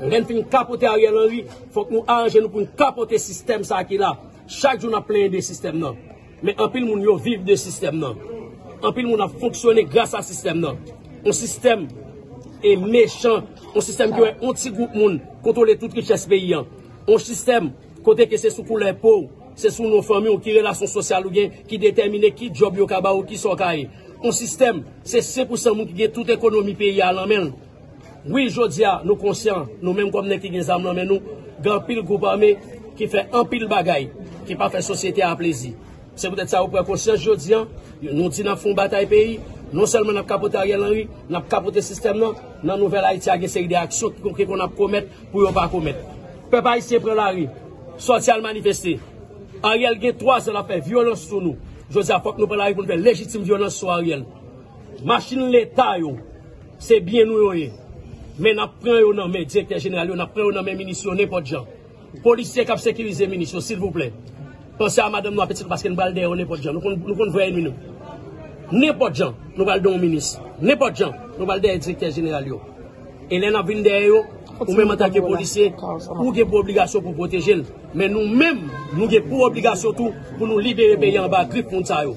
[SPEAKER 8] ren fin kapote Ariel Henry, fòk nou aranje nou pou n kapote sistem sa ki la. Chak joun ap plen de sistem nan. Men anpil moun yo viv de sistem nan. Non. Anpil moun ap fonksyonè grasa sistem nan. On sistem e mechant, on sistem ki wè onti goup moun kontole tout ki ches peyi an. On sistem kote ke se sou koule pou, se sou nou fami ou ki relasyon sosyal ou gen, ki determine ki job yo kaba ou ki sokaye. On sistem se se pou san moun ki gen tout ekonomi peyi an lan men. Oui, jodia nou konsyant, nou menm kom nek ki gen zam nan men nou, gan pil goup ame ki fe an pil bagay, ki pa fe sosyete a plezi. Se pou det sa ou pre konsyant jodia, nou di nan foun batay peyi, Non selman nap kapote a gel anri, nap kapote sistem nan, nan nouvel Haiti a gen seri de aksyon ki konkre kon ap komet pou yo pa komet. Pe pa Haitien pren la ri, sosyal manifesti. A gel gen 3 se la fe, violans sou nou. Josia fok nou pren la ri pou nou fe legitim violans sou a gel. Machin l'Etat yo, se bien nou yo ye. Men ap pren yo nan men direkter general yo, nap pren yo nan men minisyon, nepot jan. Polisye kap sekirize minisyon, sil vouple. Pense a madame nou apetit paske nou balde yo, nepot jan. Nou kon vwe enmi nou. Nepot jan, nou bal don minis. Nepot jan, nou bal deye direkter general yo. E lè nan vin deye yo, ou mèm an takye polisye, ou ge pou obligasyon pou proteje l. Men nou mèm, nou ge pou obligasyon tou, pou nou libere pe yon ba grip moun sa yo.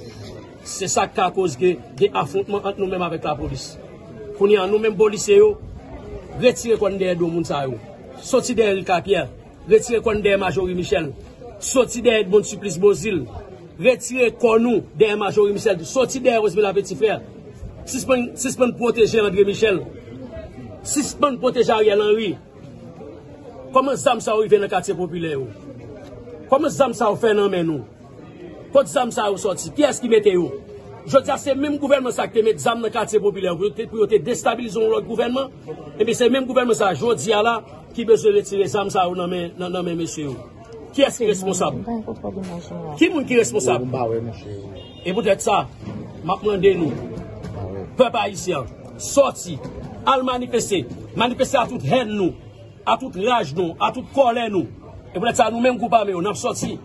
[SPEAKER 8] Se sa ka koz ge, ge afontman ant nou mèm avèk la polis. Founi an nou mèm polisye yo, retire kon deye do moun sa yo. Soti deye l kakyer, retire kon deye majori Michel, soti deye bon suplis bozil, retire konou der Majori Michel, soti der Rosmila Petit Frère, sispen proteje André Michel, sispen proteje Ariel Henry, koman zam sa ou i ven nan kate popile ou? Koman zam sa ou fè nan men ou? Kote zam sa ou soti? Ki eski mette ou? Je di a eh se menm gouvernement sa ki te met zam nan kate popile ou, pou yo te destabilizon lòk gouvernement, e mi se menm gouvernement sa, je di a la, ki bezè retire zam sa ou nan men mesye ou. Ki eski responsab? Ki moun ki responsab? E pou det sa, mak mwende nou, pep Haitien, soti, al manifeste, manifeste a tout hen nou, a tout raj nou, a tout kole nou. E pou det sa, nou menm koupa me yo, nam soti,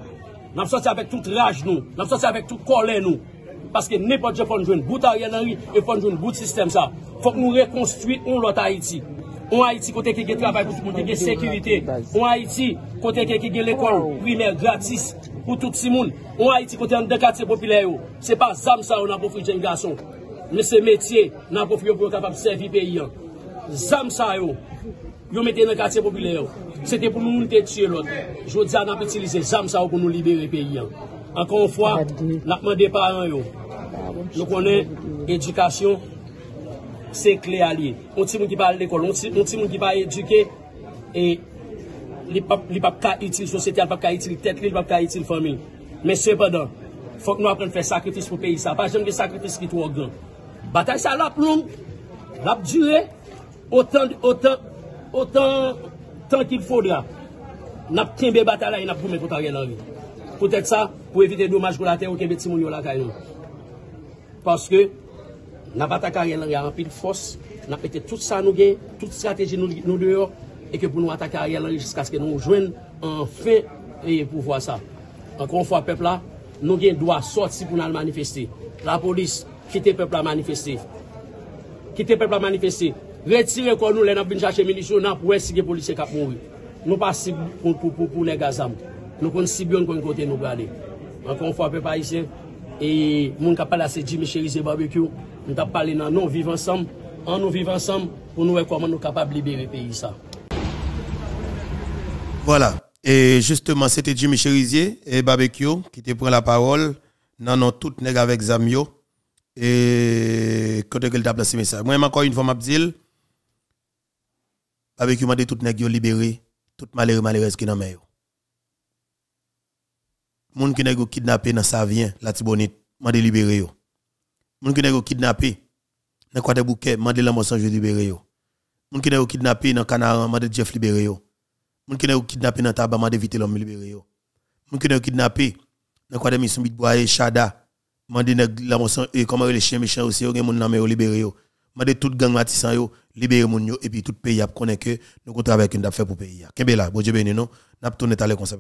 [SPEAKER 8] nam soti avek tout raj nou, nam soti avek tout kole nou. Paske ne pot je fon jwen bout a rien anri, e fon jwen bout sistem sa. Fok nou rekonstuit on lot Haiti. On Haiti kote ke gen travay pou tout moun, gen sekurite. On Haiti kote ke gen l'ekol primer gratis pou tout si moun. On Haiti kote an dekate popile yo. Se pa zam sa yo nan pou fri jen gason. Me se metye nan pou fri yo pou yo kapap servi peyi an. Zam sa yo. Yo mette nan katye popile yo. Se te pou nou moun te tue lot. Jodi an ap itilize zam sa yo pou nou libere peyi an. Ankon fwa, lakman depa an yo. Nou konen edikasyon. se kle alye. On ti moun ki pa al l'ekol, on ti moun ki pa eduke, e li pap, li pap ka itil sosyete, li pap ka itil tet, li pap ka itil famil. Men sepadan, fok nou apren fè sakrifis pou peyi sa. Pa jen gen sakrifis ki tou wak gen. Batay sa lap long, lap dure, otan, otan, otan, tan ki l fodra. Nap kenbe batay la, nap pou men kouta gen anvi. Poutet sa, pou evite domaj kou la ten, ou kenbe timoun yo la kay nou. Paske, Nan batak Ariel Henry an pil fos, nan pete tout sa nou gen, tout strateji nou, nou deyo, e ke pou nou atak Ariel Henry jiska skè nou jwen an fe e pou vwa sa. Ankon fwa pepla, nou gen dwa sorti pou nan manifesti. La polis, kite pepla manifesti. Kite pepla manifesti. Retire kon nou lè nan bin chache milisyon nan pou wè si gen polisye kap moun. Nou pa si pou, pou, pou, pou lè gazam. Nou kon si byon kon kote nou gade. Ankon fwa pepla isye, e moun kap pala se Jimmy Cherise Barbecue, Nous t'a parlé dans nous vivre ensemble, en nous vivre ensemble pour nous voir comment nous capables de libérer le pays ça.
[SPEAKER 1] Voilà. Et justement, c'était Jimmy Cherizier et Barbecue qui te prend la parole non non tout nèg avec zamio et côté que t'a placé message moi encore une fois m'a dit avec m'a dit tout nèg yo libéré tout malheureux malheureux qui dans yo moun qui nèg kidnappé dans ça vient la tibonite m'a libéré yo moun qui nèg kidnappé dans quoi des bouquets m'a la moisson je libéré yo. Moun qui nèg kidnappé dans canard m'a Jeff libéré yo. Moun qui nèg kidnappé dans tabac m'a vite l'homme libéré yo. Moun qui nèg kidnappé dans quoi des et chada mande nèg la moisson et comment les chiens méchants aussi moun libéré yo mande tout gang matissan yo libéré et puis tout pays a connaît que nous comptons avec une fait pour pays kembe là bon Dieu béni n'a aller comme ça